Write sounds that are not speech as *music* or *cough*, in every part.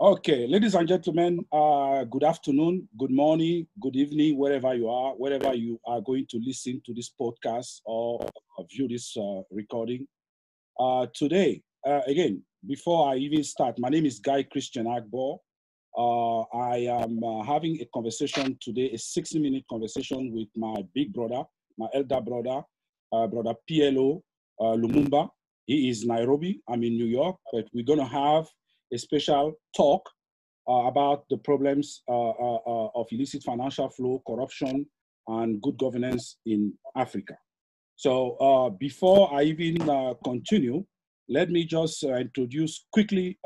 Okay, ladies and gentlemen, uh, good afternoon, good morning, good evening, wherever you are, wherever you are going to listen to this podcast or view this uh, recording. Uh, today, uh, again, before I even start, my name is Guy Christian Agbo. Uh, I am uh, having a conversation today, a 60 minute conversation with my big brother, my elder brother, brother PLO Lumumba. He is Nairobi, I'm in New York, but we're going to have a special talk uh, about the problems uh, uh, uh, of illicit financial flow, corruption, and good governance in Africa. So uh, before I even continue, let me just introduce quickly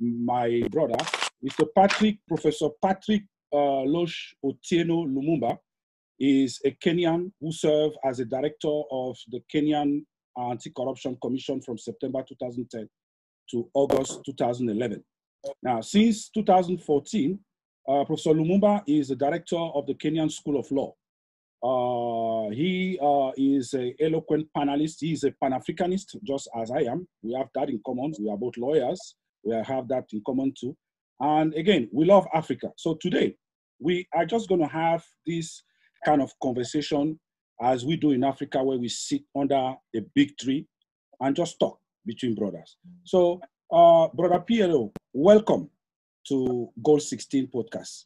my brother, Mr. Patrick, Professor Patrick Loch Otieno Lumumba is a Kenyan who served as a director of the Kenyan Anti-Corruption Commission from September 2010 to August 2011. Now, since 2014, uh, Professor Lumumba is the director of the Kenyan School of Law. Uh, he uh, is an eloquent panelist. He is a Pan-Africanist, just as I am. We have that in common. We are both lawyers. We have that in common too. And again, we love Africa. So today, we are just going to have this kind of conversation as we do in Africa, where we sit under a big tree and just talk between brothers. So, uh, Brother PLO, welcome to Goal 16 podcast.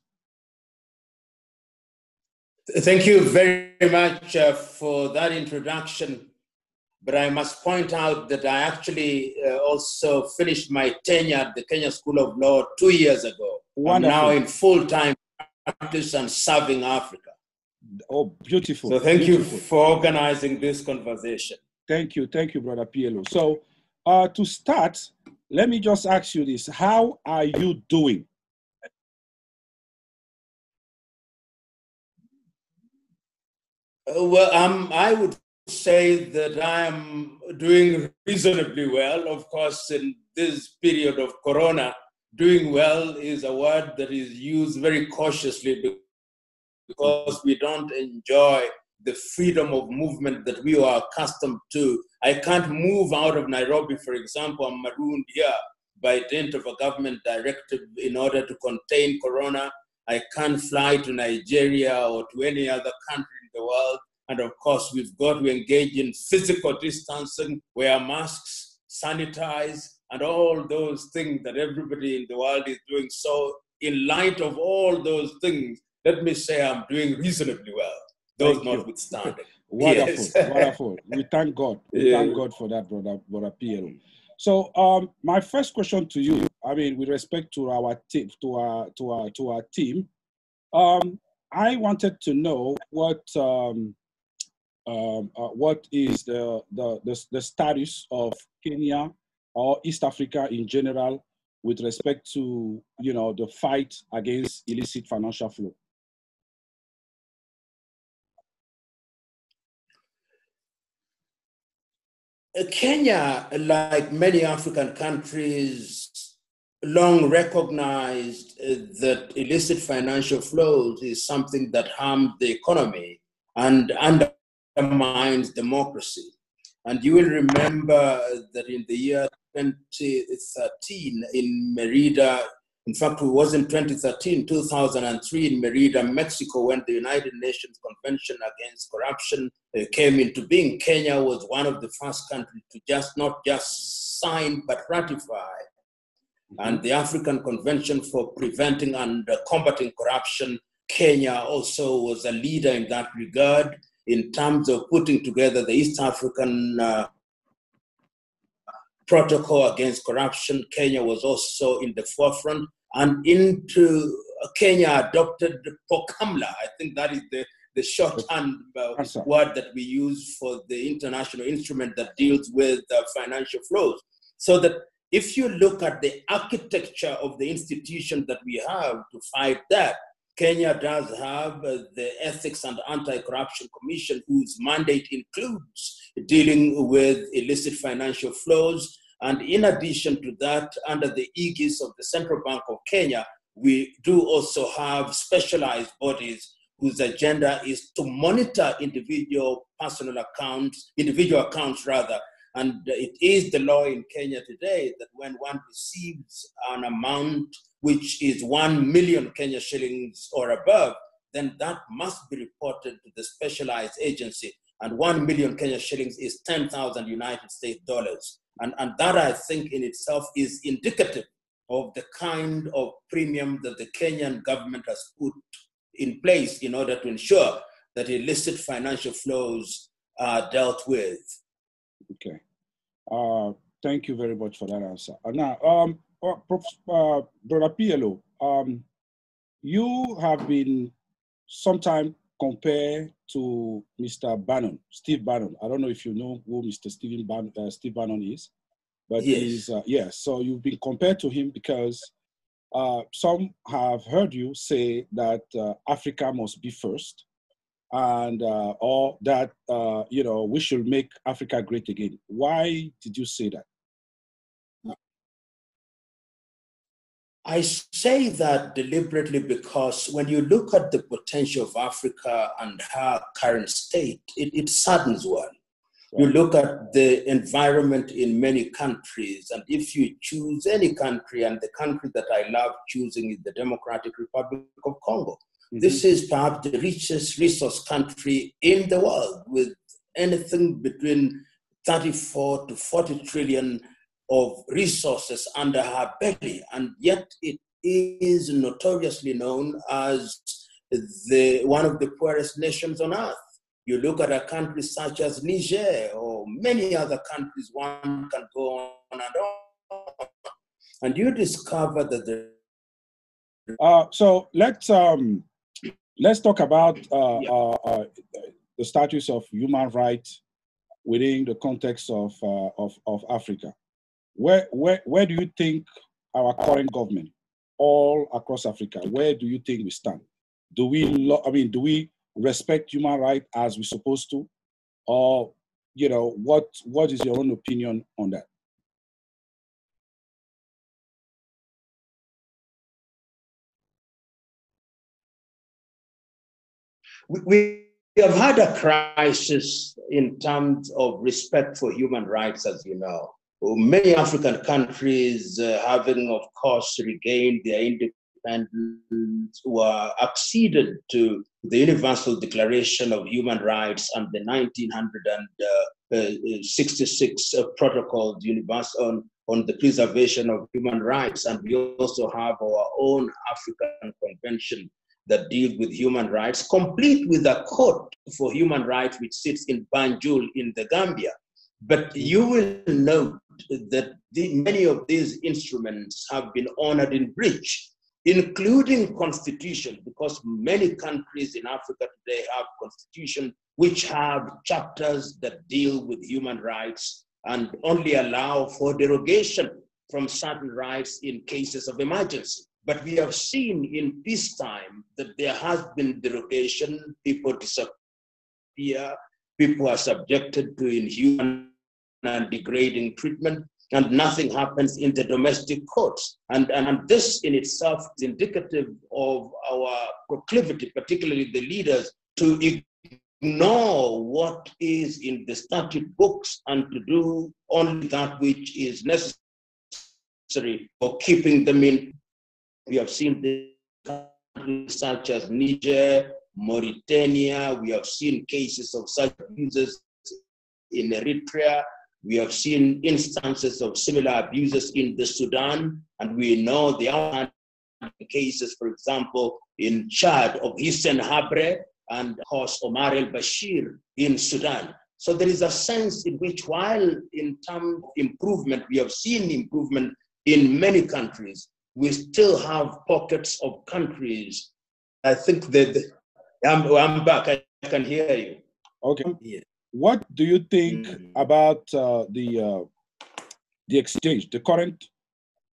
Thank you very much uh, for that introduction. But I must point out that I actually uh, also finished my tenure at the Kenya School of Law two years ago. Wonderful. I'm now in full time practice and serving Africa. Oh, beautiful. So thank beautiful. you for organizing this conversation. Thank you. Thank you, Brother PLO. So, uh, to start, let me just ask you this. How are you doing? Uh, well, um, I would say that I am doing reasonably well. Of course, in this period of corona, doing well is a word that is used very cautiously because we don't enjoy the freedom of movement that we are accustomed to. I can't move out of Nairobi, for example. I'm marooned here by dint of a government directive in order to contain corona. I can't fly to Nigeria or to any other country in the world. And of course, we've got to engage in physical distancing, wear masks, sanitize, and all those things that everybody in the world is doing. So, in light of all those things, let me say I'm doing reasonably well those notwithstanding. Wonderful, yes. wonderful. We thank God. We yeah. thank God for that, brother, brother PLO. So, um, my first question to you, I mean, with respect to our team, to our to our to our team, um, I wanted to know what um, um, uh, what is the, the the the status of Kenya or East Africa in general with respect to you know the fight against illicit financial flow. Kenya, like many African countries, long recognized uh, that illicit financial flows is something that harms the economy and undermines democracy. And you will remember that in the year 2013 in Merida, in fact, it was in 2013, 2003 in Merida, Mexico, when the United Nations Convention Against Corruption uh, came into being. Kenya was one of the first countries to just not just sign but ratify. And the African Convention for Preventing and Combating Corruption, Kenya also was a leader in that regard in terms of putting together the East African uh, protocol against corruption. Kenya was also in the forefront and into Kenya adopted POCAMLA. I think that is the, the shorthand uh, word that we use for the international instrument that deals with uh, financial flows. So that if you look at the architecture of the institution that we have to fight that, Kenya does have uh, the Ethics and Anti-Corruption Commission, whose mandate includes dealing with illicit financial flows, and in addition to that, under the aegis of the Central Bank of Kenya, we do also have specialized bodies whose agenda is to monitor individual personal accounts, individual accounts rather, And it is the law in Kenya today that when one receives an amount which is 1 million Kenya shillings or above, then that must be reported to the specialized agency. And 1 million Kenya shillings is 10,000 United States dollars. And, and that, I think, in itself is indicative of the kind of premium that the Kenyan government has put in place in order to ensure that illicit financial flows are dealt with. Okay. Uh, thank you very much for that answer. Uh, now, um, uh, uh Brother PLO, um, you have been sometime compared to Mr. Bannon, Steve Bannon. I don't know if you know who Mr. Stephen Ban- uh, Steve Bannon is, but yes. he's uh, yeah. So you've been compared to him because uh, some have heard you say that uh, Africa must be first, and uh, or that uh, you know we should make Africa great again. Why did you say that? I say that deliberately because when you look at the potential of Africa and her current state, it, it saddens one. You look at the environment in many countries, and if you choose any country, and the country that I love choosing is the Democratic Republic of Congo, mm-hmm. this is perhaps the richest resource country in the world with anything between 34 to 40 trillion of resources under her belly, and yet it is notoriously known as the one of the poorest nations on earth. You look at a country such as Niger or many other countries, one can go on and on. And you discover that the uh, so let's um, let's talk about uh, yeah. uh, uh the status of human rights within the context of, uh, of, of Africa. Where, where, where do you think our current government, all across Africa, where do you think we stand? Do we, lo- I mean, do we respect human rights as we're supposed to? Or, you know, what what is your own opinion on that? We, we have had a crisis in terms of respect for human rights, as you know. Many African countries, uh, having, of course, regained their independence were acceded to the Universal Declaration of Human Rights and the 1966 uh, Protocol on, on the preservation of human rights. And we also have our own African Convention that deals with human rights, complete with a court for human rights which sits in Banjul in the Gambia. But you will note that the, many of these instruments have been honored in breach including constitution, because many countries in Africa today have constitution which have chapters that deal with human rights and only allow for derogation from certain rights in cases of emergency. But we have seen in peacetime that there has been derogation, people disappear, people are subjected to inhuman and degrading treatment, and nothing happens in the domestic courts. And, and this in itself is indicative of our proclivity, particularly the leaders, to ignore what is in the statute books and to do only that which is necessary for keeping them in. We have seen countries such as Niger, Mauritania, we have seen cases of such abuses in Eritrea, we have seen instances of similar abuses in the Sudan, and we know there are cases, for example, in Chad of Hissène Habré and of course Omar el-Bashir in Sudan. So there is a sense in which while in terms of improvement, we have seen improvement in many countries, we still have pockets of countries. I think that I'm, I'm back, I can hear you. Okay. Yeah. What do you think mm. about uh, the uh, the exchange, the current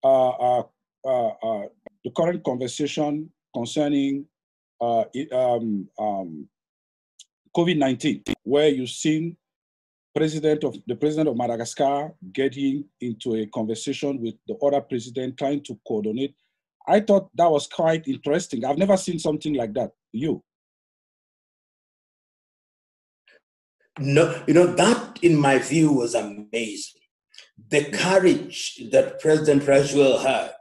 uh, uh, uh, uh the current conversation concerning um, um, COVID nineteen, where you've seen president of the president of Madagascar getting into a conversation with the other president, trying to coordinate. I thought that was quite interesting. I've never seen something like that. You? No, you know, that in my view was amazing. The courage that President Rajoelina had,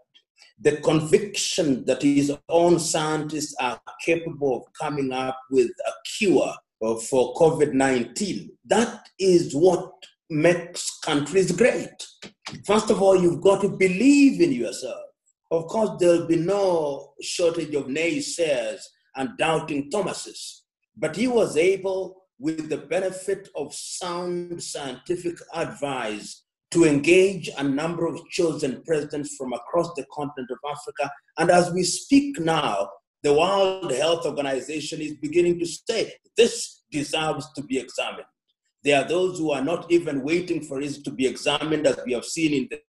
the conviction that his own scientists are capable of coming up with a cure for COVID 19. That is what makes countries great. First of all, you've got to believe in yourself. Of course, there'll be no shortage of naysayers and doubting Thomases, but he was able, with the benefit of sound scientific advice, to engage a number of chosen presidents from across the continent of Africa. And as we speak now, the World Health Organization is beginning to say this deserves to be examined. There are those who are not even waiting for it to be examined, as we have seen in the,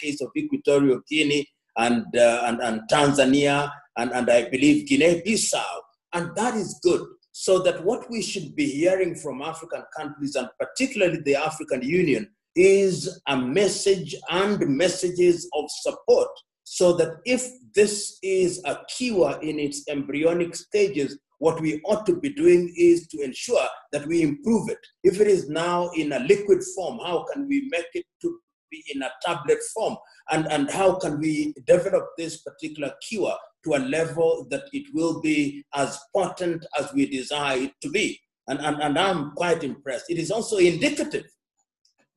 case of Equatorial Guinea and, uh, and, and Tanzania, and, and I believe Guinea Bissau. And that is good. So that what we should be hearing from African countries, and particularly the African Union, is a message and messages of support so that if this is a cure in its embryonic stages, what we ought to be doing is to ensure that we improve it. If it is now in a liquid form, how can we make it to be in a tablet form? And, and how can we develop this particular cure to a level that it will be as potent as we desire it to be? And, and, and I'm quite impressed. It is also indicative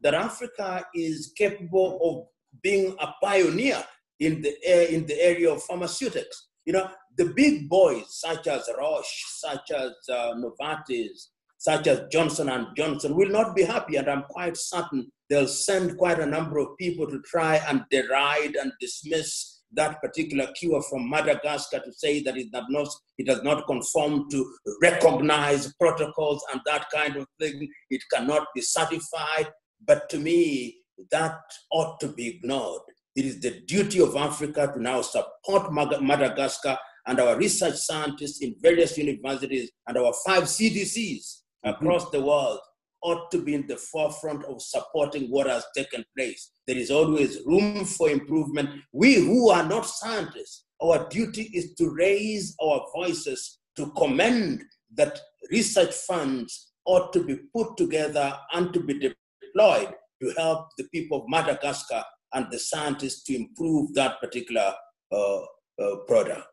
that Africa is capable of being a pioneer in the, in the area of pharmaceutics. You know, the big boys such as Roche, such as uh, Novartis, such as Johnson and Johnson will not be happy, and I'm quite certain they'll send quite a number of people to try and deride and dismiss that particular cure from Madagascar to say that it does not, it does not conform to recognized protocols and that kind of thing. It cannot be certified. But to me, that ought to be ignored. It is the duty of Africa to now support Madagascar and our research scientists in various universities and our five CDCs mm-hmm. across the world ought to be in the forefront of supporting what has taken place. There is always room for improvement. We who are not scientists, our duty is to raise our voices to commend that research funds ought to be put together and to be deployed to help the people of Madagascar and the scientists to improve that particular uh, uh, product.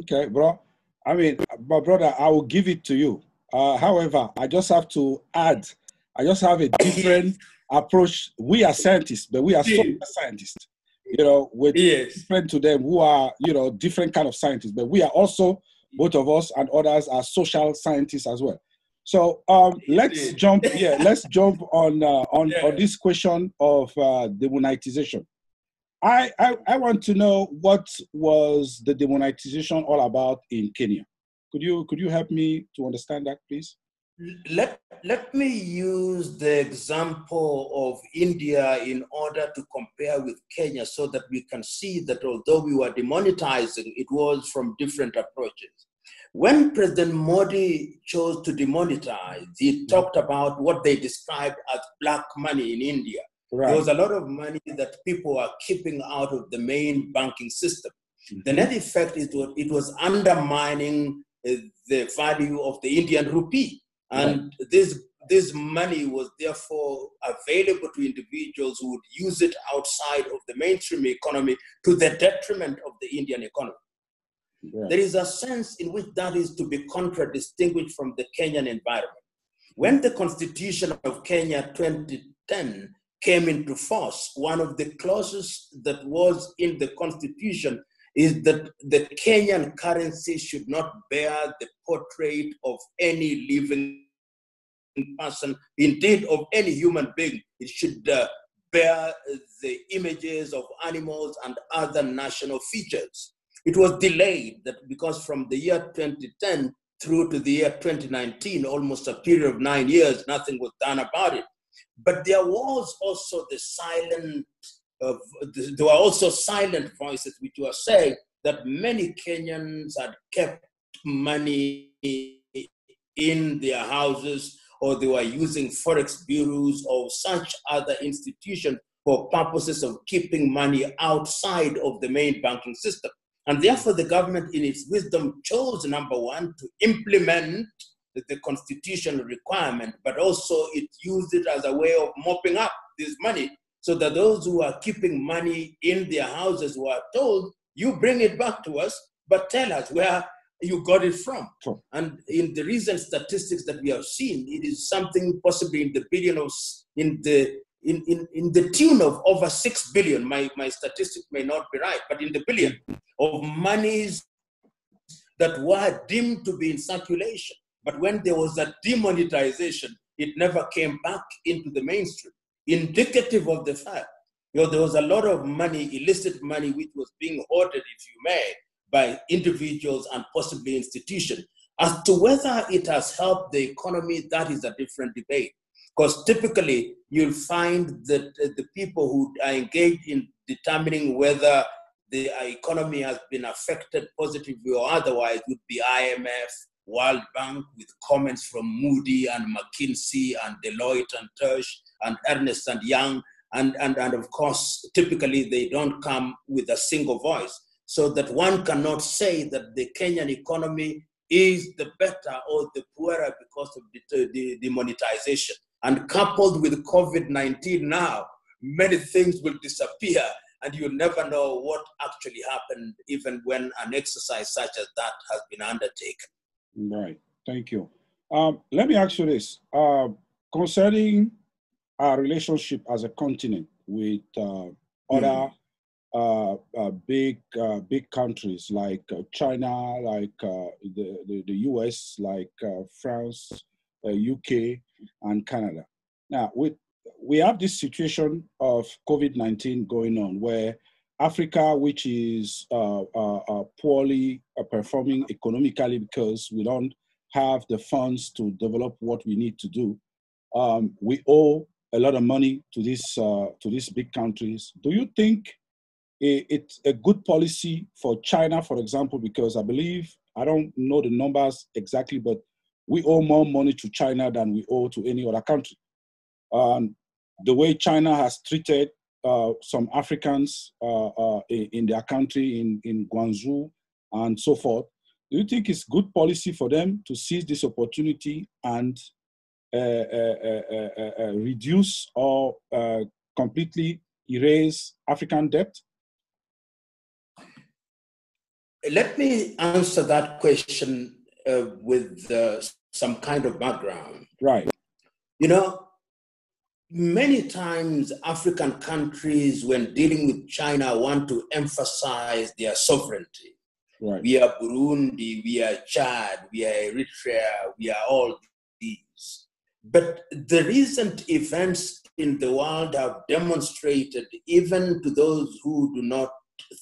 Okay, bro. I mean, my brother, I will give it to you. Uh, however, I just have to add, I just have a different approach. We are scientists, but we are yes. scientists. You know, with yes. different to them who are, you know, different kind of scientists. But we are also, both of us and others are social scientists as well. So um, let's jump. Yeah, let's jump on uh, on yeah. on this question of uh, demonetization. I, I, I want to know what was the demonetization all about in Kenya. Could you could you help me to understand that, please? Let, let me use the example of India in order to compare with Kenya so that we can see that although we were demonetizing, it was from different approaches. When President Modi chose to demonetize, he talked about what they described as black money in India. Right. There was a lot of money that people are keeping out of the main banking system. Mm-hmm. The net effect is that it was undermining Uh, the value of the Indian rupee. And right. this, this money was therefore available to individuals who would use it outside of the mainstream economy to the detriment of the Indian economy. Yeah. There is a sense in which that is to be contradistinguished from the Kenyan environment. When the Constitution of Kenya 2010 came into force, one of the clauses that was in the constitution is that the Kenyan currency should not bear the portrait of any living person, indeed of any human being. It should uh, bear the images of animals and other national features. It was delayed that because from the year 2010 through to the year 2019, almost a period of nine years, nothing was done about it. But there was also the silent, uh, there were also silent voices which were saying that many Kenyans had kept money in their houses or they were using forex bureaus or such other institutions for purposes of keeping money outside of the main banking system. And therefore, the government, in its wisdom, chose number one to implement the constitutional requirement, but also it used it as a way of mopping up this money so that those who are keeping money in their houses were told, you bring it back to us, but tell us where you got it from. Sure. And in the recent statistics that we have seen, it is something possibly in the billion of, in the in, in, in the tune of over 6 billion, my, my statistic may not be right, but in the billion of monies that were deemed to be in circulation. But when there was a demonetization, it never came back into the mainstream, indicative of the fact you know, there was a lot of money, illicit money, which was being hoarded, if you may, by individuals and possibly institutions. As to whether it has helped the economy, that is a different debate. Because typically, you'll find that uh, the people who are engaged in determining whether the uh, economy has been affected positively or otherwise would be IMF, World Bank, with comments from Moody and McKinsey and Deloitte and Touche and Ernst and Young. And, and, and of course, typically they don't come with a single voice. So that one cannot say that the Kenyan economy is the better or the poorer because of the, the, the monetization. And coupled with COVID 19 now, many things will disappear and you never know what actually happened, even when an exercise such as that has been undertaken. Right. Thank you. Um, let me ask you this uh, concerning our relationship as a continent with uh, other uh, uh big uh, big countries like uh, China, like the, the, the US, like France, UK, and Canada. Now, with we have this situation of COVID 19 going on where Africa, which is uh, uh, poorly performing economically because we don't have the funds to develop what we need to do, um, we owe a lot of money to these uh, to these big countries. Do you think it's a good policy for China, for example? Because I believe I don't know the numbers exactly, but we owe more money to China than we owe to any other country. Um, the way China has treated uh, some Africans uh, uh, in their country, in, in Guangzhou and so forth, do you think it's good policy for them to seize this opportunity and Uh, uh, uh, reduce or completely erase African debt? Let me answer that question with some kind of background. Right. You know, many times African countries, when dealing with China, want to emphasize their sovereignty. Right. We are Burundi, we are Chad, we are Eritrea, we are all these. But the recent events in the world have demonstrated, even to those who do not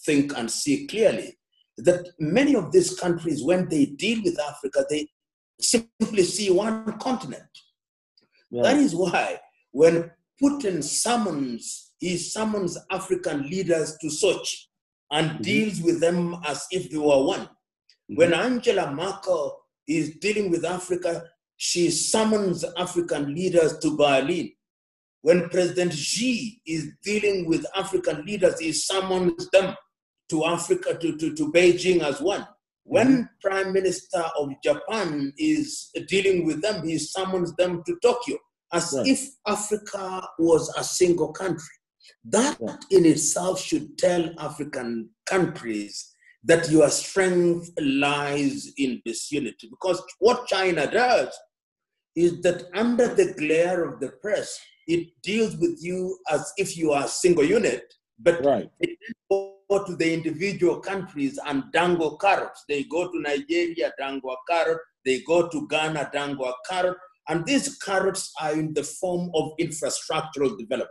think and see clearly, that many of these countries, when they deal with Africa, they simply see one continent. Right. That is why when Putin summons, he summons African leaders to Sochi and mm-hmm. deals with them as if they were one. Mm-hmm. When Angela Merkel is dealing with Africa, she summons African leaders to Berlin. When President Xi is dealing with African leaders, he summons them to Africa, to, to, to Beijing as one. When mm-hmm. Prime Minister of Japan is dealing with them, he summons them to Tokyo as right. if Africa was a single country. That in itself should tell African countries that your strength lies in this unity. Because what China does is that under the glare of the press, it deals with you as if you are a single unit, but right. they go to the individual countries and dangle carrots. They go to Nigeria, dangle a carrot. They go to Ghana, dangle a carrot. And these carrots are in the form of infrastructural development.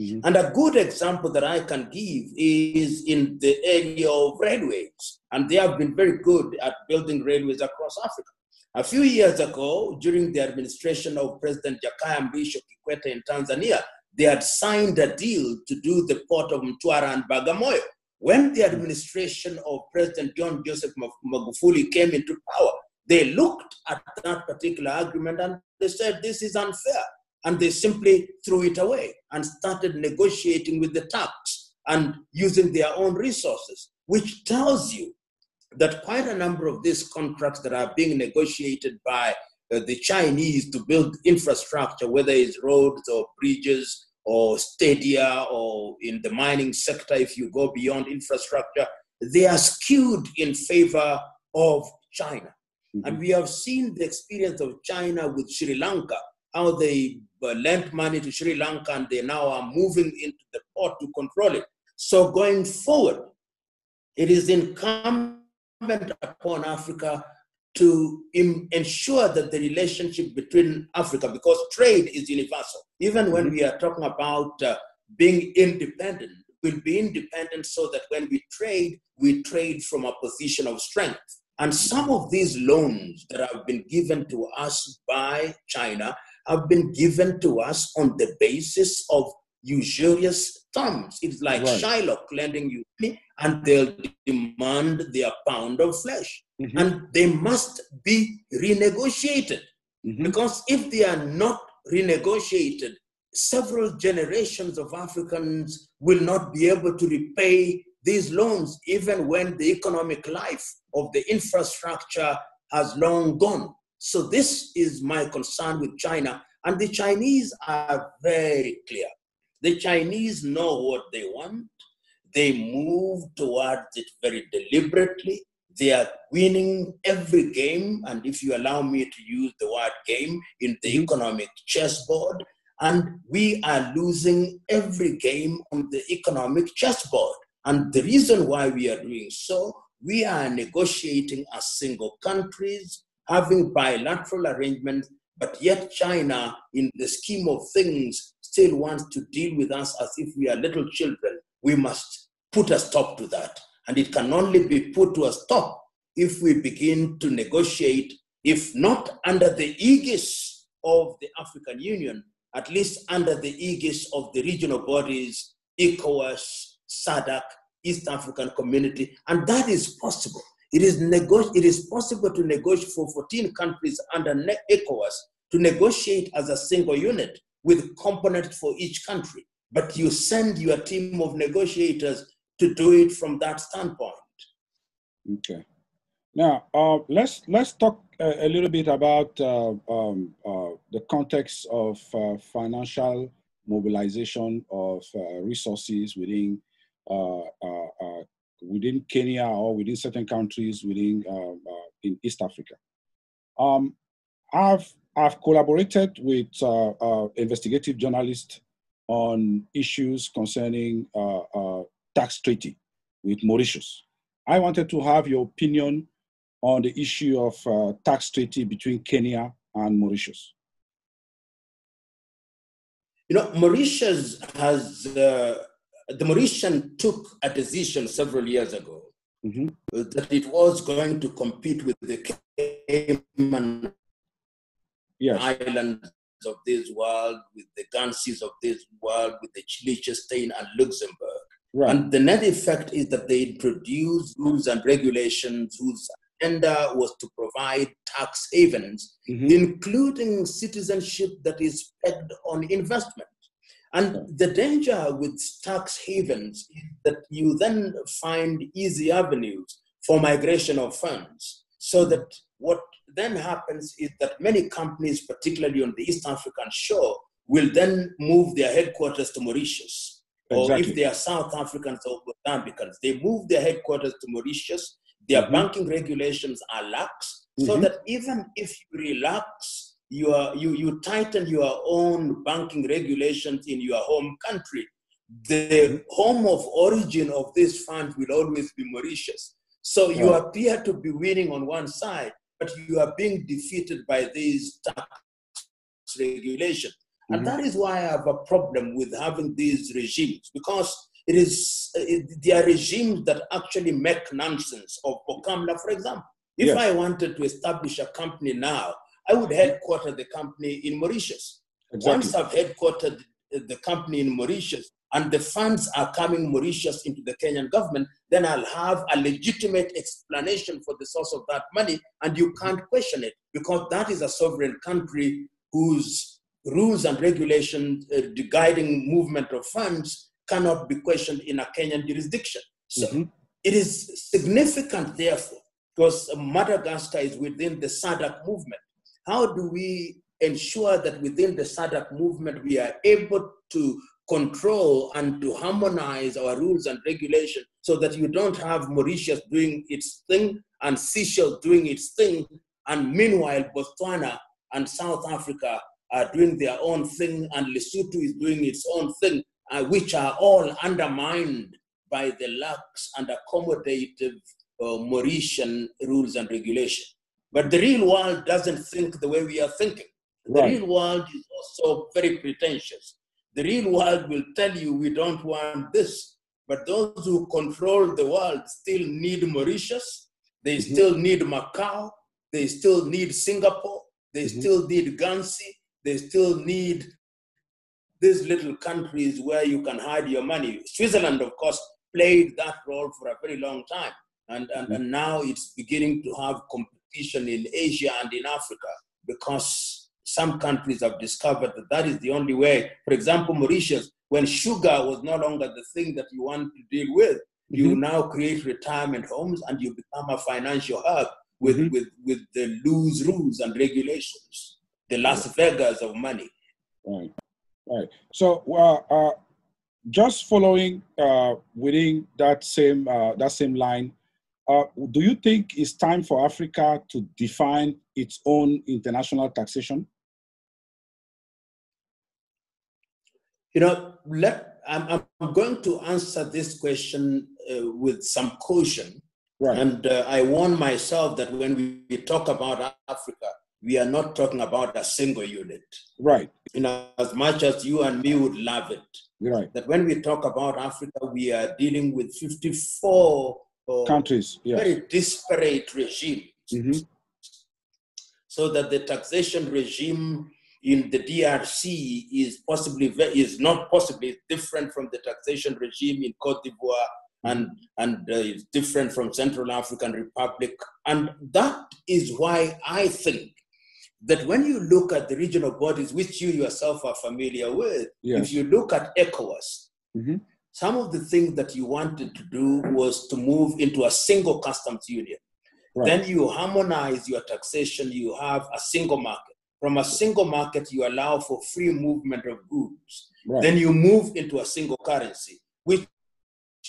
Mm-hmm. And a good example that I can give is in the area of railways. And they have been very good at building railways across Africa. A few years ago, during the administration of President Jakaya Mrisho Kikwete in Tanzania, they had signed a deal to do the port of Mtwara and Bagamoyo. When the administration of President John Joseph Magufuli came into power, they looked at that particular agreement and they said, This is unfair. And they simply threw it away and started negotiating with the Turks and using their own resources, which tells you that quite a number of these contracts that are being negotiated by uh, the Chinese to build infrastructure, whether it's roads or bridges or stadia or in the mining sector, if you go beyond infrastructure, they are skewed in favor of China. Mm-hmm. And we have seen the experience of China with Sri Lanka, how they uh, lent money to Sri Lanka and they now are moving into the port to control it. So going forward, it is incumbent upon Africa to Im- ensure that the relationship between Africa, because trade is universal, even when we are talking about uh, being independent, we'll be independent so that when we trade, we trade from a position of strength. And some of these loans that have been given to us by China have been given to us on the basis of usurious terms. It's like right. Shylock lending you money and they'll demand their pound of flesh. Mm-hmm. And they must be renegotiated. Mm-hmm. Because if they are not renegotiated, several generations of Africans will not be able to repay these loans, even when the economic life of the infrastructure has long gone. So, this is my concern with China. And the Chinese are very clear. The Chinese know what they want. They move towards it very deliberately. They are winning every game. And if you allow me to use the word game in the mm-hmm. economic chessboard, and we are losing every game on the economic chessboard. And the reason why we are doing so, we are negotiating as single countries, having bilateral arrangements, but yet China, in the scheme of things, still wants to deal with us as if we are little children. We must put a stop to that. And it can only be put to a stop if we begin to negotiate, if not under the aegis of the African Union, at least under the aegis of the regional bodies, ECOWAS, SADC, East African Community, and that is possible. It is, nego- it is possible to negotiate for 14 countries under ECOWAS to negotiate as a single unit with components for each country. But you send your team of negotiators to do it from that standpoint. Okay. Now uh, let's let's talk a, a little bit about uh, um, uh, the context of uh, financial mobilization of uh, resources within uh, within Kenya or within certain countries within in East Africa. Um, I've I've collaborated with investigative journalists on issues concerning tax treaty with Mauritius. I wanted to have your opinion on the issue of uh, tax treaty between Kenya and Mauritius. You know, Mauritius has uh, the Mauritian took a decision several years ago mm-hmm. that it was going to compete with the Cayman yes. Islands of this world, with the Guernseys of this world, with the Liechtenstein and Luxembourg. Right. And the net effect is that they introduced rules and regulations whose agenda was to provide tax havens, mm-hmm. including citizenship that is pegged on investment. And the danger with tax havens is that you then find easy avenues for migration of funds. So that what then happens is that many companies, particularly on the East African shore, will then move their headquarters to Mauritius. Exactly. Or if they are South Africans or Mozambicans, they move their headquarters to Mauritius. Their mm-hmm. banking regulations are lax, mm-hmm. so that even if you relax you, are, you, you tighten your own banking regulations in your home country, the home of origin of this fund will always be Mauritius. So you yeah. appear to be winning on one side, but you are being defeated by these tax regulations. Mm-hmm. And that is why I have a problem with having these regimes, because it is it, they are regimes that actually make nonsense of POCAMLA, for example. If yes. I wanted to establish a company now I would headquarter the company in Mauritius. Exactly. Once I've headquartered the company in Mauritius and the funds are coming Mauritius into the Kenyan government, then I'll have a legitimate explanation for the source of that money, and you can't question it because that is a sovereign country whose rules and regulations uh, guiding movement of funds cannot be questioned in a Kenyan jurisdiction. So mm-hmm. it is significant, therefore, because Madagascar is within the SADC movement. how do we ensure that within the SADC movement we are able to control and to harmonize our rules and regulation so that you don't have Mauritius doing its thing and Seychelles doing its thing, and meanwhile Botswana and South Africa are doing their own thing, and Lesotho is doing its own thing, uh, which are all undermined by the lax and accommodative uh, Mauritian rules and regulation. But the real world doesn't think the way we are thinking. The right. real world is also very pretentious. The real world will tell you we don't want this, but those who control the world still need Mauritius, they mm-hmm. still need Macau, they still need Singapore, they mm-hmm. still need Guernsey, they still need these little countries where you can hide your money. Switzerland, of course, played that role for a very long time. And, and, mm-hmm. and now it's beginning to have competition in Asia and in Africa because some countries have discovered that that is the only way. For example, Mauritius, when sugar was no longer the thing that you want to deal with, mm-hmm. you now create retirement homes and you become a financial hub with, mm-hmm. with, with the loose rules and regulations, the Las Vegas of money. Right, right. So, uh, uh, just following uh, within that same uh, that same line, uh, do you think it's time for Africa to define its own international taxation? You know, let I'm, I'm going to answer this question uh, with some caution. Right. And uh, I warn myself that when we talk about Africa, we are not talking about a single unit. Right. You know, as much as you and me would love it. Right. That when we talk about Africa, we are dealing with 54 uh, countries, yes. very disparate regimes. Mm-hmm. So that the taxation regime in the DRC is possibly is not possibly different from the taxation regime in Cote d'Ivoire and and uh, is different from Central African Republic, and that is why I think that when you look at the regional bodies which you yourself are familiar with, yes. if you look at ECOWAS, mm-hmm. some of the things that you wanted to do was to move into a single customs union. Right. Then you harmonize your taxation, you have a single market. From a single market, you allow for free movement of goods. Right. Then you move into a single currency, which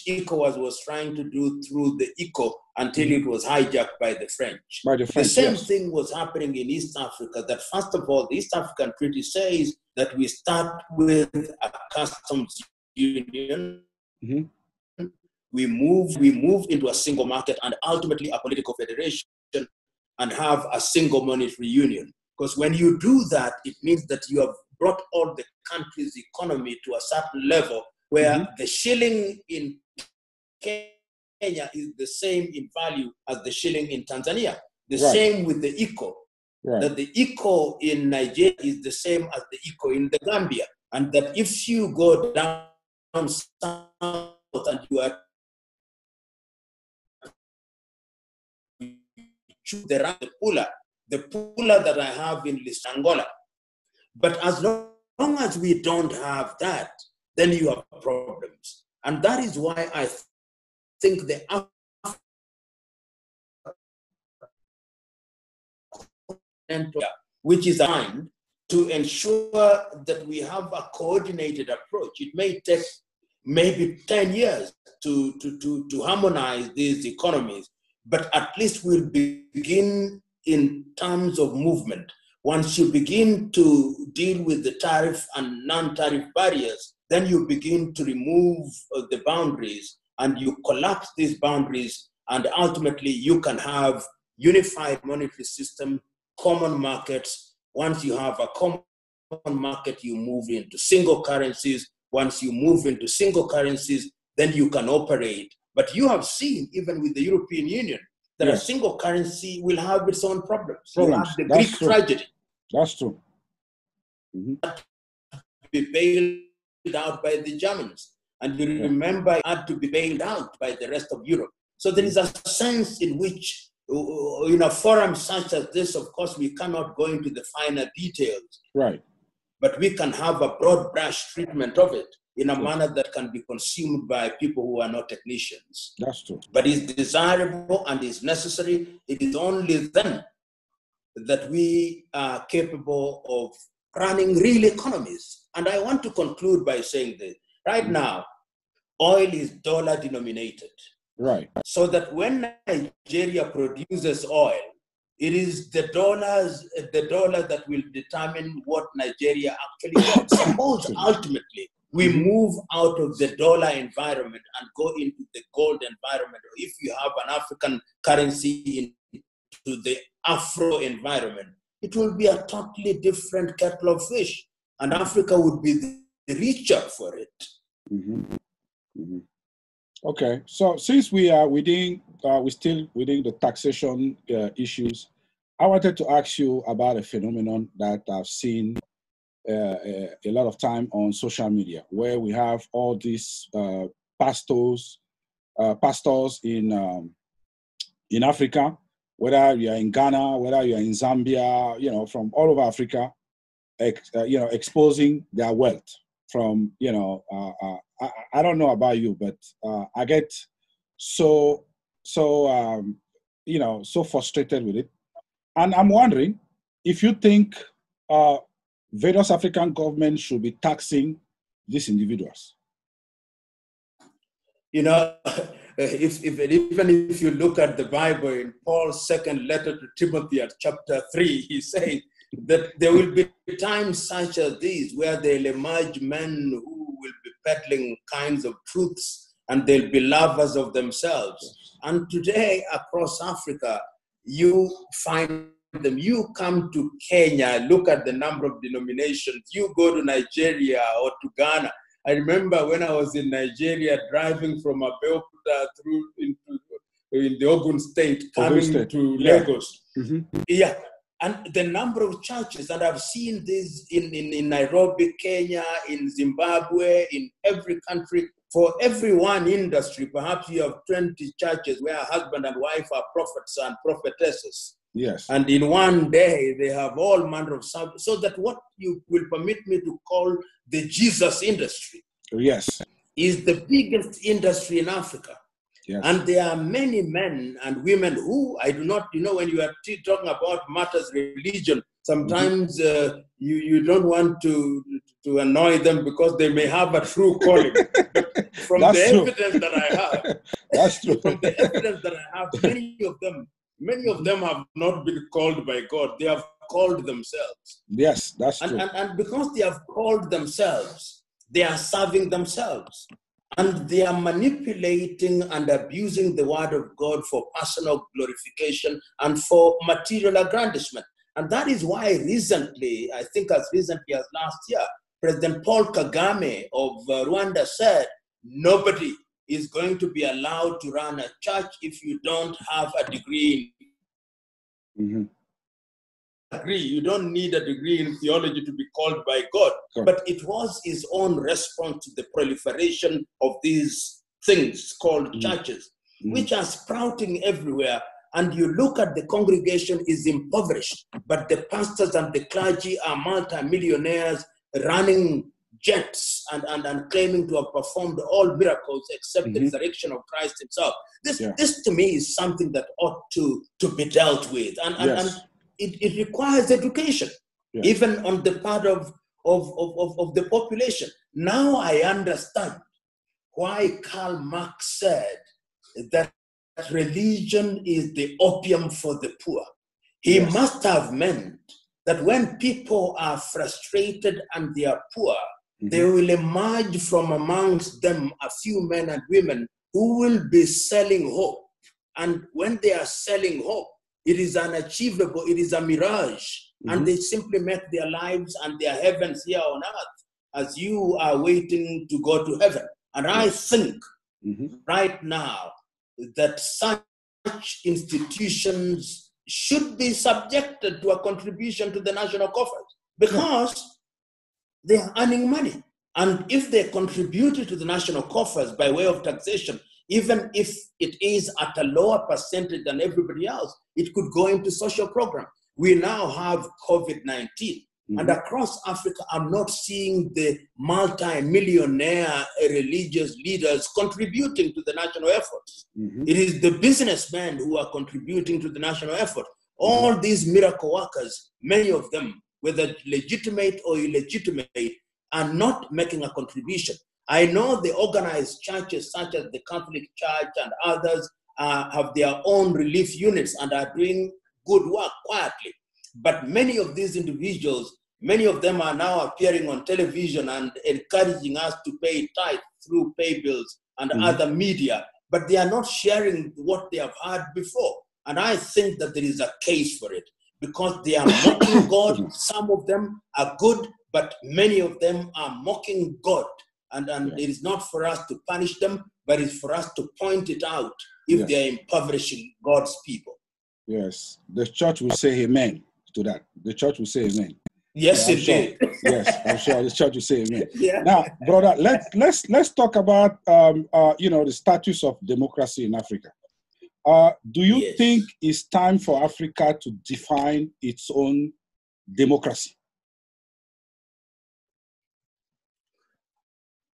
ECOWAS was trying to do through the ECO until mm-hmm. it was hijacked by the French. By the, French, the same yes. thing was happening in East Africa. That first of all, the East African Treaty says that we start with a customs union. Mm-hmm. We move, we move into a single market and ultimately a political federation and have a single monetary union. Because when you do that, it means that you have brought all the country's economy to a certain level where mm-hmm. the shilling in Kenya is the same in value as the shilling in Tanzania. The right. same with the eco. Right. That the eco in Nigeria is the same as the eco in the Gambia. And that if you go down south and you are the, pula the pula that I have in Angola. But as long, as we don't have that, then you have problems. And that is why I think the which is designed to ensure that we have a coordinated approach. It may take maybe 10 years to, to, to, to harmonize these economies, but at least we'll begin in terms of movement. Once you begin to deal with the tariff and non tariff barriers, then you begin to remove uh, the boundaries and you collapse these boundaries, and ultimately you can have unified monetary system, common markets. Once you have a common market, you move into single currencies. Once you move into single currencies, then you can operate. But you have seen, even with the European Union, that yes. a single currency will have its own problems. problems. You have the That's Greek true. tragedy. That's true. Mm-hmm. Be bailed out by the Germans. And you yeah. remember it had to be bailed out by the rest of Europe. So there is a sense in which, uh, in a forum such as this, of course, we cannot go into the finer details. Right. But we can have a broad brush treatment of it in a manner that can be consumed by people who are not technicians. That's true. But it's desirable and it's necessary. It is only then that we are capable of running real economies. And I want to conclude by saying this. Right mm. now, oil is dollar denominated. Right. So that when Nigeria produces oil, it is the dollars, the dollar that will determine what Nigeria actually wants. *coughs* Suppose ultimately we move out of the dollar environment and go into the gold environment, or if you have an African currency into the Afro environment, it will be a totally different kettle of fish, and Africa would be the richer for it. Mm-hmm. Mm-hmm. Okay, so since we are within, uh, we still within the taxation uh, issues, I wanted to ask you about a phenomenon that I've seen a lot of time on social media, where we have all these uh, pastors, uh, pastors in um, in Africa, whether you are in Ghana, whether you are in Zambia, you know, from all over Africa, ex, uh, you know, exposing their wealth from, you know, uh, uh, I, I, don't know about you, but I get so so um, you know so frustrated with it, and I'm wondering if you think various African governments should be taxing these individuals? You know, *laughs* if, if, even if you look at the Bible in Paul's second letter to Timothy at chapter 3, he's saying that there will be times such as these where there'll emerge men who will be peddling kinds of truths and they'll be lovers of themselves. And today, across Africa, you find them. You come to Kenya, look at the number of denominations. You go to Nigeria or to Ghana. I remember when I was in Nigeria driving from Abeokuta through into in the Ogun State, coming Ogun State. to yeah. Lagos. Mm-hmm. Yeah. And the number of churches, and I've seen this in, in, in Nairobi, Kenya, in Zimbabwe, in every country. For every one industry, perhaps you have 20 churches where husband and wife are prophets and prophetesses. Yes. And in one day, they have all manner of service. So that what you will permit me to call the Jesus industry. Yes. Is the biggest industry in Africa. Yes. And there are many men and women who I do not, you know, when you are talking about matters religion, sometimes mm-hmm. uh, you, you don't want to, to annoy them because they may have a true calling. *laughs* from That's the true. evidence that I have, *laughs* That's true. from the evidence that I have, many of them Many of them have not been called by God, they have called themselves. Yes, that's and, true. And, and because they have called themselves, they are serving themselves. And they are manipulating and abusing the word of God for personal glorification and for material aggrandizement. And that is why recently, I think as recently as last year, President Paul Kagame of uh, Rwanda said, nobody is going to be allowed to run a church if you don't have a degree mm-hmm. Agree, you don't need a degree in theology to be called by God. Sure. But it was his own response to the proliferation of these things called mm-hmm. churches, mm-hmm. which are sprouting everywhere. And you look at the congregation is impoverished, but the pastors and the clergy are multimillionaires running jets and, and, and claiming to have performed all miracles except mm-hmm. the resurrection of Christ himself. This, yeah. this to me is something that ought to, to be dealt with. And, and, yes. and it, it requires education, yeah. even on the part of, of, of, of the population. Now I understand why Karl Marx said that religion is the opium for the poor. He yes. must have meant that when people are frustrated and they are poor, Mm-hmm. There will emerge from amongst them a few men and women who will be selling hope. And when they are selling hope, it is unachievable, it is a mirage. Mm-hmm. And they simply make their lives and their heavens here on earth as you are waiting to go to heaven. And I think mm-hmm. right now that such institutions should be subjected to a contribution to the national coffers because they are earning money. And if they contributed to the national coffers by way of taxation, even if it is at a lower percentage than everybody else, it could go into social programs. We now have COVID 19. Mm-hmm. And across Africa, I'm not seeing the multi millionaire religious leaders contributing to the national effort. Mm-hmm. It is the businessmen who are contributing to the national effort. All these miracle workers, many of them, whether legitimate or illegitimate, are not making a contribution. I know the organized churches, such as the Catholic Church and others, uh, have their own relief units and are doing good work quietly. But many of these individuals, many of them are now appearing on television and encouraging us to pay tithe through pay bills and mm-hmm. other media, but they are not sharing what they have had before. And I think that there is a case for it because they are mocking *coughs* God. Some of them are good, but many of them are mocking God. And, and yeah. it is not for us to punish them, but it's for us to point it out if yes. they are impoverishing God's people. Yes, the church will say amen to that. The church will say amen. Yes, it did. Sure, *laughs* yes, I'm sure the church will say amen. *laughs* Yeah. Now, brother, let's let's let's talk about um, uh, you know the status of democracy in Africa. Uh, do you yes. think it's time for Africa to define its own democracy?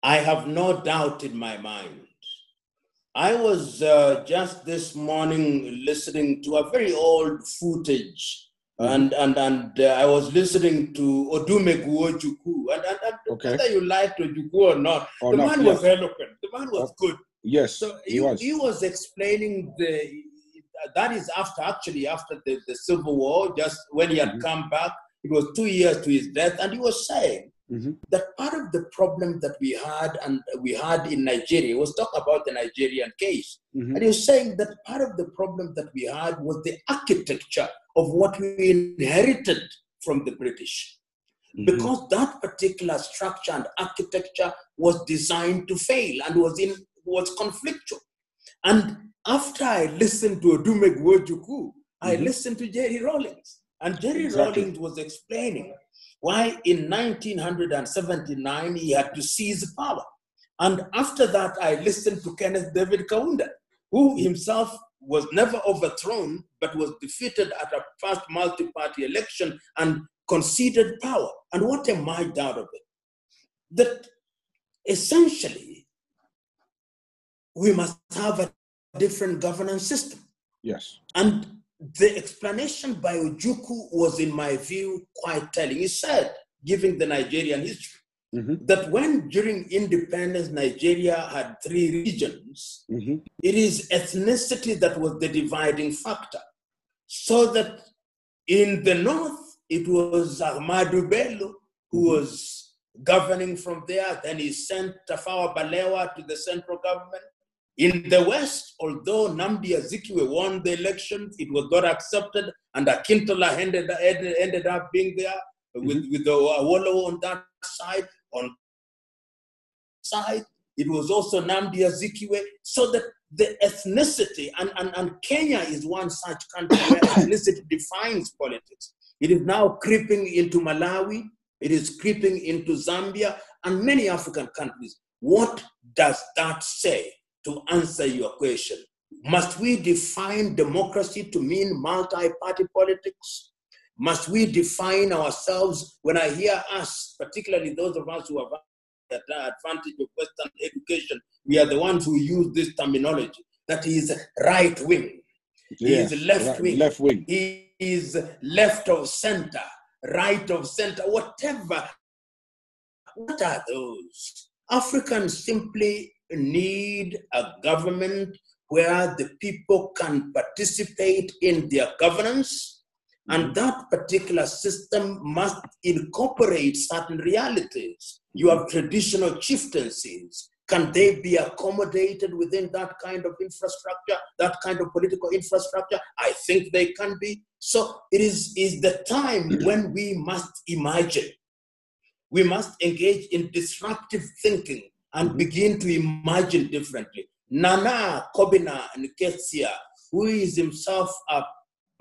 I have no doubt in my mind. I was uh, just this morning listening to a very old footage, and and and uh, I was listening to Odumegwu Ojukwu, and, and, and okay. whether you liked Ojukwu or not, or the not, man yes. was eloquent. The man was good. Yes, so he, he was. He was explaining the. That is after actually after the, the civil war, just when he had mm-hmm. come back. It was two years to his death, and he was saying Mm-hmm. That part of the problem that we had and we had in Nigeria was talk about the Nigerian case. Mm-hmm. And he was saying that part of the problem that we had was the architecture of what we inherited from the British. Mm-hmm. Because that particular structure and architecture was designed to fail and was in was conflictual. And after I listened to Odumegwu Ojukwu, I mm-hmm. listened to Jerry Rawlings. And Jerry exactly. Rawlings was explaining why in 1979 he had to seize power. And after that, I listened to Kenneth David Kaunda, who himself was never overthrown, but was defeated at a first multi party election and conceded power. And what emerged out of it? That essentially, we must have a different governance system. Yes. And the explanation by Ojukwu was, in my view, quite telling. He said, giving the Nigerian history, mm-hmm. that when during independence Nigeria had three regions, mm-hmm. it is ethnicity that was the dividing factor. So that in the north, it was Ahmadu Bello who mm-hmm. was governing from there. Then he sent Tafawa Balewa to the central government. In the West, although Nnamdi Azikiwe won the election, it was not accepted, and Akintola ended, ended up being there with, mm-hmm. with the Awolowo on that side. On side, it was also Nnamdi Azikiwe, so that the ethnicity, and, and, and Kenya is one such country where *coughs* ethnicity defines politics. It is now creeping into Malawi, it is creeping into Zambia, and many African countries. What does that say? To answer your question. Must we define democracy to mean multi party politics? Must we define ourselves? When I hear us, particularly those of us who have the advantage of Western education, we are the ones who use this terminology that he is right wing, he is left wing, left wing, he is left of center, right of center, whatever. What are those? Africans simply need a government where the people can participate in their governance, and that particular system must incorporate certain realities. You have traditional chieftaincies. Can they be accommodated within that kind of infrastructure, that kind of political infrastructure? I think they can be. So it is, is the time when we must imagine. We must engage in disruptive thinking and begin to imagine differently. Nana Kobina Nketsia, who is himself a,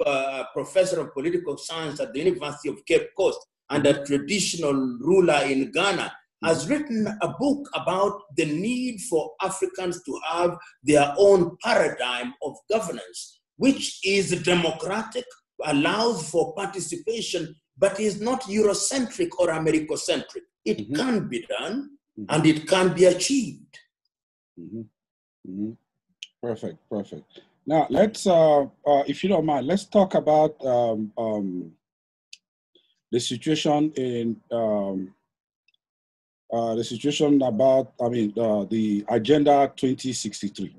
a professor of political science at the University of Cape Coast and a traditional ruler in Ghana, has written a book about the need for Africans to have their own paradigm of governance, which is democratic, allows for participation, but is not Eurocentric or Americocentric. It mm-hmm. can be done, mm-hmm. and it can be achieved. Mm-hmm. mm-hmm. Perfect, perfect. Now let's, uh, uh, if you don't mind, let's talk about um, um, the situation in um, uh, the situation about, I mean, uh, the Agenda 2063.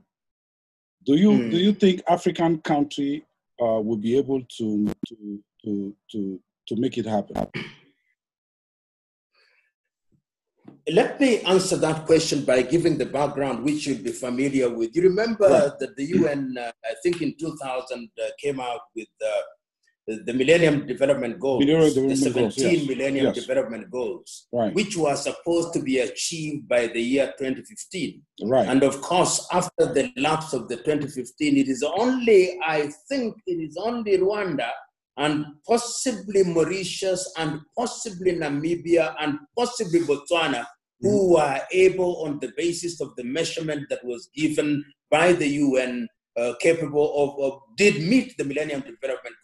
Do you Mm. do you think African country uh, will be able to to to to to make it happen? Let me answer that question by giving the background, which you'll be familiar with. You remember Right. that the UN, uh, I think in 2000, uh, came out with uh, the- the Millennium Development Goals, Millennium the Development Goals, 17 yes. Millennium Yes. Development Goals, Right, which were supposed to be achieved by the year 2015. right, And of course, after the lapse of the 2015, it is only, I think, it is only Rwanda and possibly Mauritius and possibly Namibia and possibly Botswana who were able, on the basis of the measurement that was given by the UN, uh, capable of, of, did meet the Millennium Development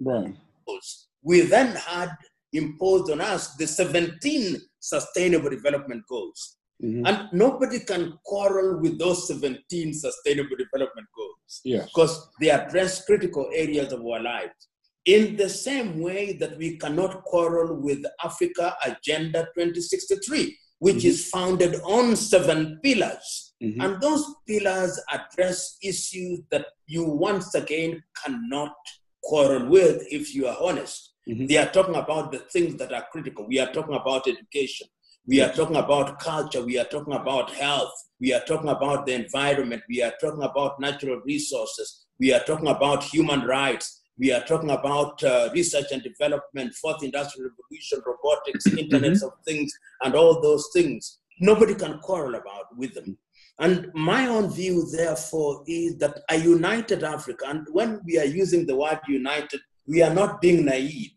right. Goals. We then had imposed on us the 17 Sustainable Development Goals. Mhm. And nobody can quarrel with those 17 sustainable development goals Yes. because they address critical areas of our lives. In the same way that we cannot quarrel with Africa Agenda 2063, which Mhm. is founded on seven pillars. Mhm. And those pillars address issues that you once again cannot quarrel with if you are honest. Mhm. They are talking about the things that are critical. We are talking about education. We are talking about culture. We are talking about health. We are talking about the environment. We are talking about natural resources. We are talking about human rights. We are talking about uh, research and development, fourth industrial revolution, robotics, Internet of Things, and all those things. Nobody can quarrel about with them. And my own view, therefore, is that a united Africa, and when we are using the word united, we are not being naive.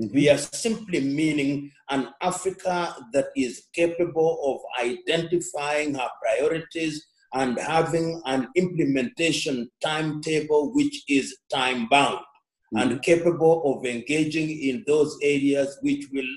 Mhm. We are simply meaning an Africa that is capable of identifying her priorities and having an implementation timetable which is time bound and capable of engaging in those areas which will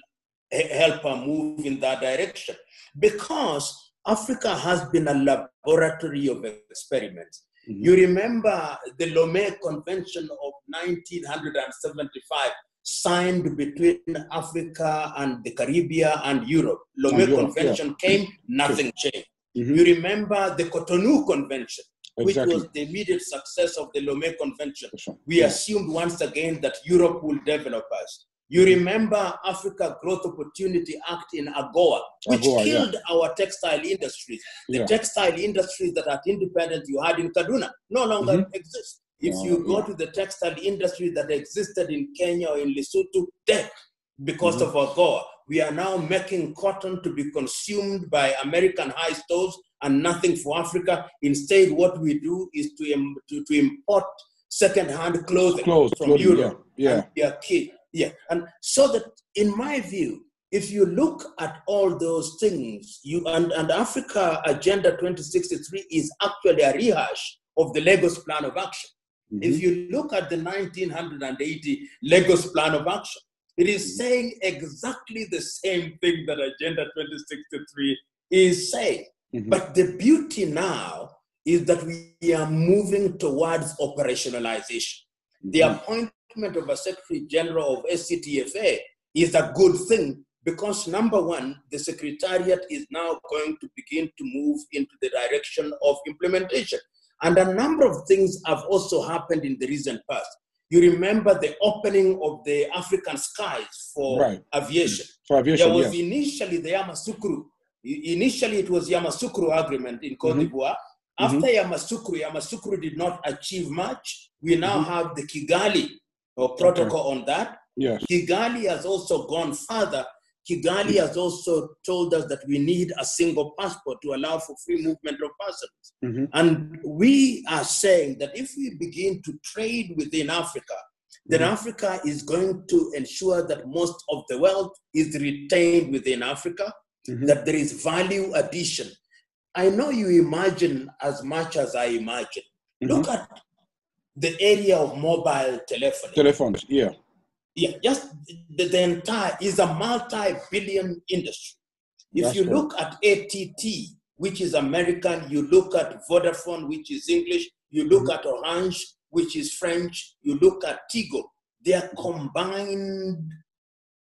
help her move in that direction. Because Africa has been a laboratory of experiments. Mhm. You remember the Lomé Convention of 1975, signed between Africa and the Caribbean and Europe. Lomé Convention came, nothing changed. Mhm. You remember the Cotonou Convention, which was the immediate success of the Lomé Convention. We Yeah. assumed once again that Europe will develop us. You remember Africa Growth Opportunity Act in AGOA, which AGOA, yeah. killed our textile industries. The Yeah. textile industries that are independent you had in Kaduna no longer exist. If No, you go yeah. to the textile industry that existed in Kenya or in Lesotho, dead because Mhm. of AGOA. We are now making cotton to be consumed by American high stores and nothing for Africa. Instead, what we do is to, to, to import second-hand clothing Clothes, from clothing, Europe. yeah, yeah. And. Yeah. And so that in my view, if you look at all those things, you and, and Africa Agenda 2063 is actually a rehash of the Lagos Plan of Action. Mhm. If you look at the 1980 Lagos Plan of Action, it Mm-hmm. saying exactly the same thing that Agenda 2063 is saying. Mhm. But the beauty now is that we are moving towards operationalization. The Mhm. appointment of a Secretary General of AfCFTA is a good thing because, number one, the Secretariat is now going to begin to move into the direction of implementation. And a number of things have also happened in the recent past. You remember the opening of the African skies for Right. aviation. For aviation, There was yes. initially the Yamoussoukro. Initially, it was Yamoussoukro agreement in Cote Mhm. d'Ivoire. After Yamoussoukro, Yamoussoukro did not achieve much. We now Mhm. have the Kigali uh, protocol on that. Yes. Kigali has also gone further. Kigali has also told us that we need a single passport to allow for free movement of persons. Mhm. And we are saying that if we begin to trade within Africa, then Mhm. Africa is going to ensure that most of the wealth is retained within Africa, Mhm. that there is value addition. I know you imagine as much as I imagine. Mm-hmm. Look at the area of mobile telephony. Telephones, yeah. yeah, just the, the entire is a multi-billion industry. If That's you right. look at ATT, which is American, you look at Vodafone, which is English, you look mm-hmm. at Orange, which is French, you look at Tigo, their mm-hmm. combined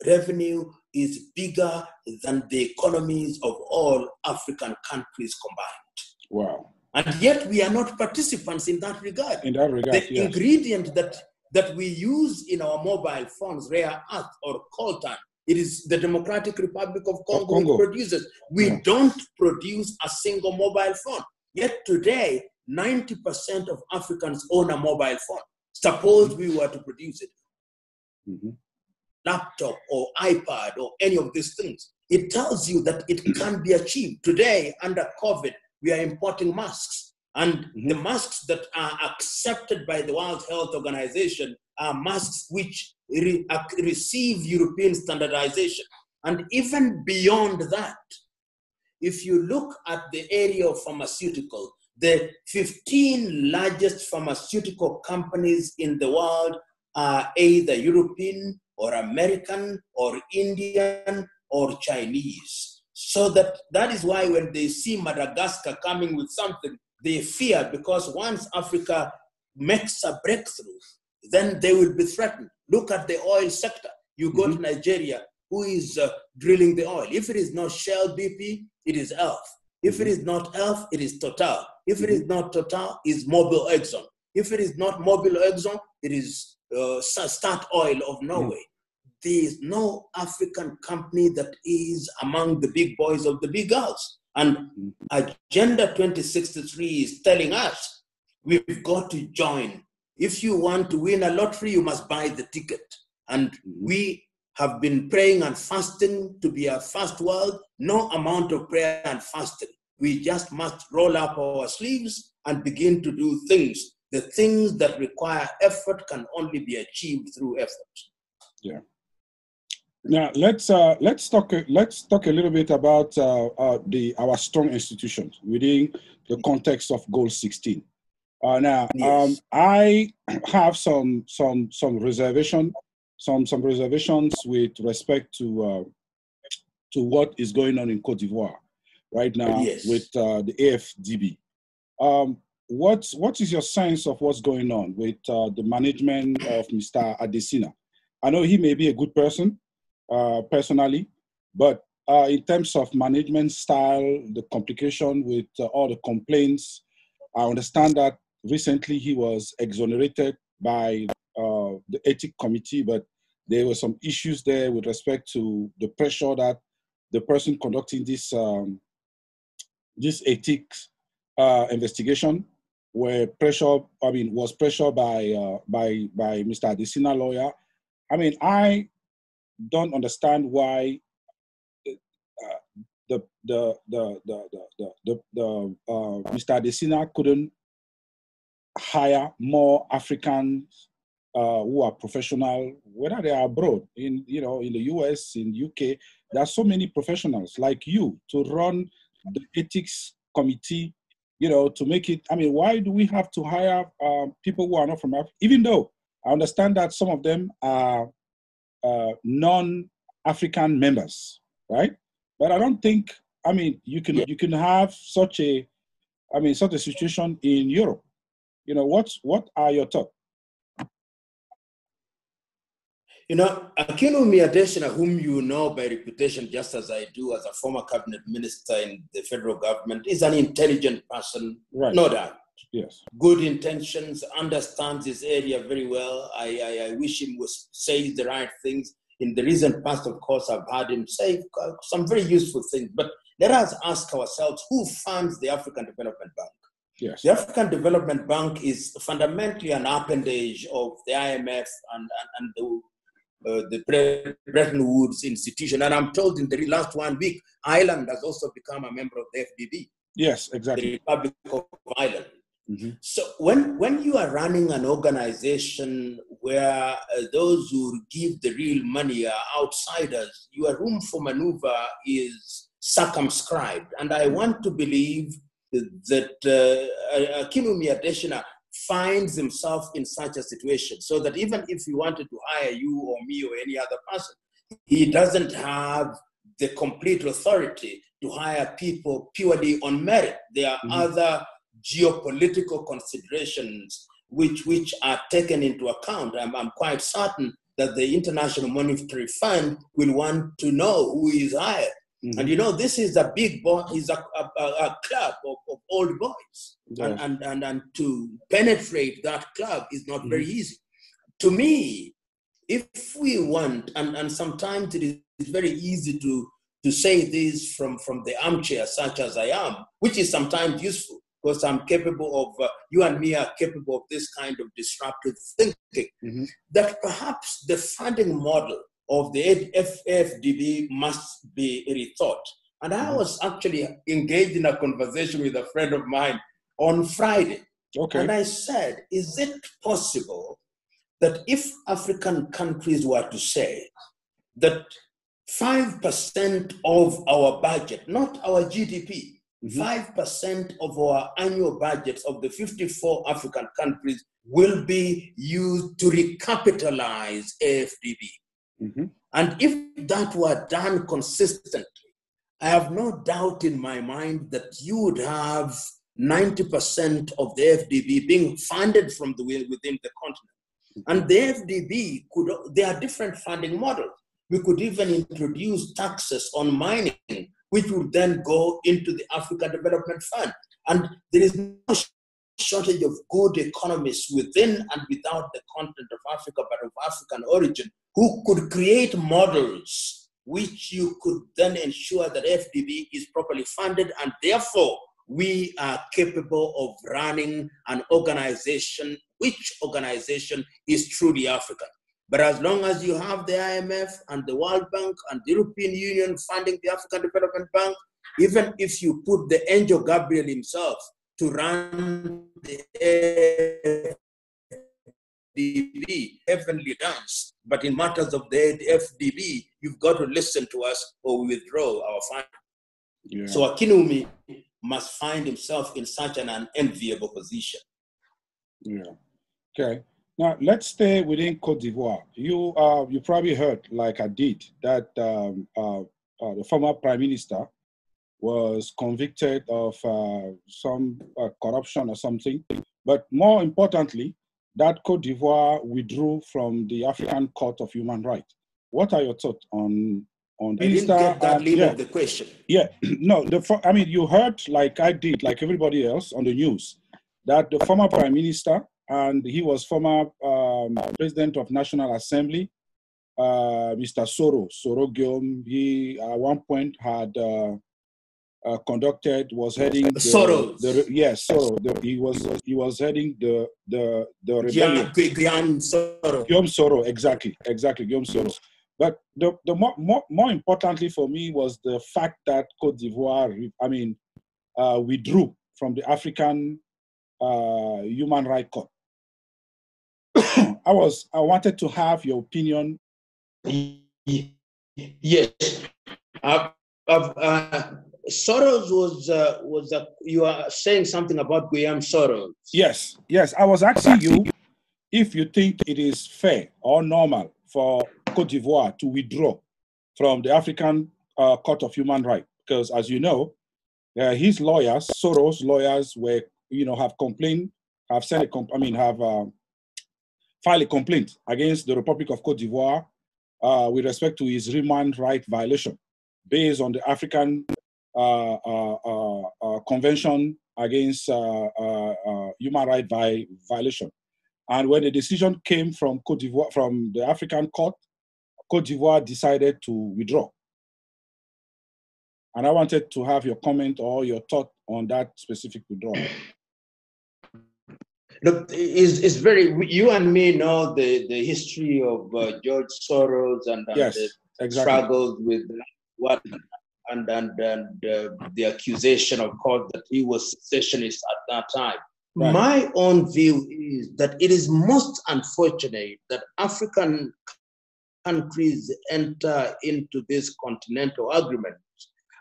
revenue is bigger than the economies of all African countries combined. Wow. And yet we are not participants in that regard. In that regard, the yes. ingredient that, that we use in our mobile phones, rare earth or coltan, it is the Democratic Republic of Congo, Of Congo. who produces. We Yeah. don't produce a single mobile phone. Yet today, 90% of Africans own a mobile phone. Suppose we were to produce it, Mhm. Laptop or iPad or any of these things. It tells you that it can be achieved. Today, under COVID, we are importing masks. And Mhm. the masks that are accepted by the World Health Organization are masks which re- receive European standardization. And even beyond that, if you look at the area of pharmaceutical, the 15 largest pharmaceutical companies in the world are either European or American or Indian or Chinese. So that, that is why when they see Madagascar coming with something, they fear because once Africa makes a breakthrough, then they will be threatened. Look at the oil sector. You go to Nigeria, who is uh, drilling the oil? If it is not Shell BP, it is ELF. If it is not ELF, it is Total. If it is not Total, it's Mobil Exxon. If it is not Mobil Exxon, it is uh, Start Oil of Norway. There is no African company that is among the big boys of the big girls. And Agenda 2063 is telling us we've got to join. If you want to win a lottery, you must buy the ticket. And we have been praying and fasting to be a fast world. No amount of prayer and fasting. We just must roll up our sleeves and begin to do things. The things that require effort can only be achieved through effort. Now let's uh, let's talk let's talk a little bit about uh, uh, the our strong institutions within the context of Goal 16. Uh, now, um, I *clears throat* have some some some reservation some some reservations with respect to uh, to what is going on in Cote d'Ivoire right now Yes. with uh, the AFDB. Um, what what is your sense of what's going on with uh, the management of Mr. Adesina? I know he may be a good person, uh, personally, but uh, in terms of management style, the complication with uh, all the complaints, I understand that recently he was exonerated by uh, the ethic committee, but there were some issues there with respect to the pressure that the person conducting this um, this ethics uh, investigation were pressure. I mean, was pressure by by by Mr. Adesina lawyer. I mean, I don't understand why uh, the the the the the the, the, uh, Mr. Adesina couldn't hire more Africans uh, who are professional, whether they are abroad in you know in the US, in UK. There are so many professionals like you to run the ethics committee. You know, to make it. I mean, why do we have to hire um, people who are not from Africa? Even though I understand that some of them are uh, non-African members, right? But I don't think. I mean, you can you can have such a, I mean, such a situation in Europe. You know, what what are your thoughts? You know, Akinwumi Adesina, whom you know by reputation, just as I do as a former cabinet minister in the federal government, is an intelligent person, Right. no doubt. Yes. Good intentions, understands his area very well. I, I, I wish him was say the right things. In the recent past, of course, I've heard him say some very useful things. But let us ask ourselves who funds the African Development Bank? Yes. The African Development Bank is fundamentally an appendage of the IMF and, and, and the, uh, the Bretton Woods institution. And I'm told in the last one week, Ireland has also become a member of the AfDB, Yes. the Exactly. Republic of Ireland. Mhm. So when, when you are running an organization where uh, those who give the real money are outsiders, your room for maneuver is circumscribed. And I want to believe that uh, Akinwumi Adesina finds himself in such a situation so that even if he wanted to hire you or me or any other person, he doesn't have the complete authority to hire people purely on merit. There are Mhm. other geopolitical considerations which, which are taken into account. I'm, I'm quite certain that the International Monetary Fund will want to know who is hired. Mm-hmm. And you know, this is a big boy, is a, a, a, club of, of old boys. Yeah. And, and, and, and to penetrate that club is not mm-hmm. very easy. To me, if we want, and, and sometimes it is very easy to, to say this from, from the armchair, such as I am, which is sometimes useful because I'm capable of, uh, you and me are capable of this kind of disruptive thinking, mm-hmm. that perhaps the funding model of the AfDB must be rethought. And I mm-hmm. was actually engaged in a conversation with a friend of mine on Friday. Okay. And I said, is it possible that if African countries were to say that 5% of our budget, not our GDP, mm-hmm. 5% of our annual budgets of the 54 African countries will be used to recapitalize AfDB. Mm-hmm. And if that were done consistently, I have no doubt in my mind that you would have 90% of the AfDB being funded from the within the continent. And the AfDB could, there are different funding models. We could even introduce taxes on mining, which would then go into the Africa Development Fund. And there is no shortage of good economists within and without the continent of Africa, but of African origin, who could create models which you could then ensure that AfDB is properly funded and therefore we are capable of running an organization, which organization is truly African. But as long as you have the IMF and the World Bank and the European Union funding the African Development Bank, even if you put the angel Gabriel himself to run the AfDB, heavenly dance, but in matters of the AfDB, you've got to listen to us or we withdraw our funding. Yeah. So Akinwumi must find himself in such an unenviable position. Yeah. Okay. Now let's stay within Cote d'Ivoire. You uh, you probably heard, like I did, that um, uh, uh, the former prime minister was convicted of uh, some uh, corruption or something. But more importantly, that Cote d'Ivoire withdrew from the African Court of Human Rights. What are your thoughts on on I didn't get that yeah, of the question. Yeah, *clears throat* no, the I mean, you heard like I did, like everybody else on the news, that the former prime minister and he was former um, president of National Assembly, uh, Mr. Soro, Soro Guillaume. He at one point had uh, uh, conducted was heading the, Soros. The, yes, Soro. The, he was he was heading the the the rebellion. Guillaume Soro. Guillaume Soro, exactly, exactly, Guillaume Soro. But the, the more, more, more importantly for me was the fact that Cote d'Ivoire, I mean, uh, withdrew from the African uh, Human Rights Court. *coughs* I was, I wanted to have your opinion. Yes. Uh, uh, Soros was uh, was you are saying something about Guillaume Soros. Yes, yes. I was asking you if you think it is fair or normal for Cote d'Ivoire to withdraw from the African uh, Court of Human Rights because, as you know, uh, his lawyers, Soros' lawyers, were you know have complained, have sent a comp- I mean have uh, filed a complaint against the Republic of Cote d'Ivoire uh, with respect to his remand right violation based on the African uh, uh, Convention against human rights vi- violation. And when the decision came from Cote d'Ivoire, from the African Court, Cote d'Ivoire decided to withdraw. And I wanted to have your comment or your thought on that specific withdrawal. Look, it's, it's very, you and me know the, the history of uh, George Soros and, and yes, the exactly. struggles with what and, and, and uh, the accusation, of course, that he was secessionist at that time. Right. My own view is that it is most unfortunate that African countries enter into this continental agreement.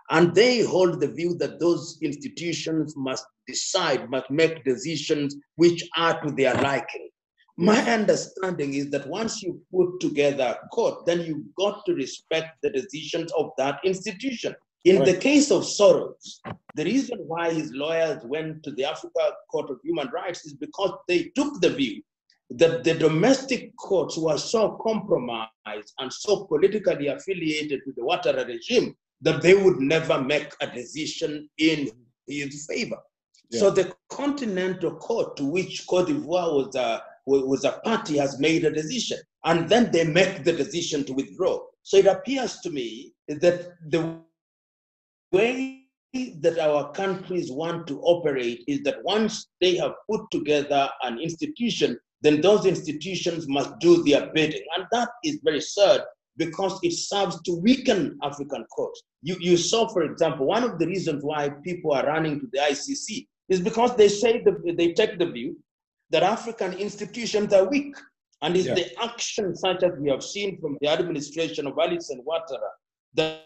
And they hold the view that those institutions must decide, must make decisions which are to their liking. My understanding is that once you put together a court, then you've got to respect the decisions of that institution. In right. the case of Soros, the reason why his lawyers went to the Africa Court of Human Rights is because they took the view that the domestic courts were so compromised and so politically affiliated with the Ouattara regime that they would never make a decision in his favor. Yeah. So the Continental Court, to which Cote d'Ivoire was a, was a party, has made a decision. And then they make the decision to withdraw. So it appears to me that the way that our countries want to operate is that once they have put together an institution then those institutions must do their bidding. And that is very sad because it serves to weaken African courts. You, you saw, for example, one of the reasons why people are running to the ICC is because they say the, they take the view that African institutions are weak. And it's yeah. the action such as we have seen from the administration of Alassane Ouattara that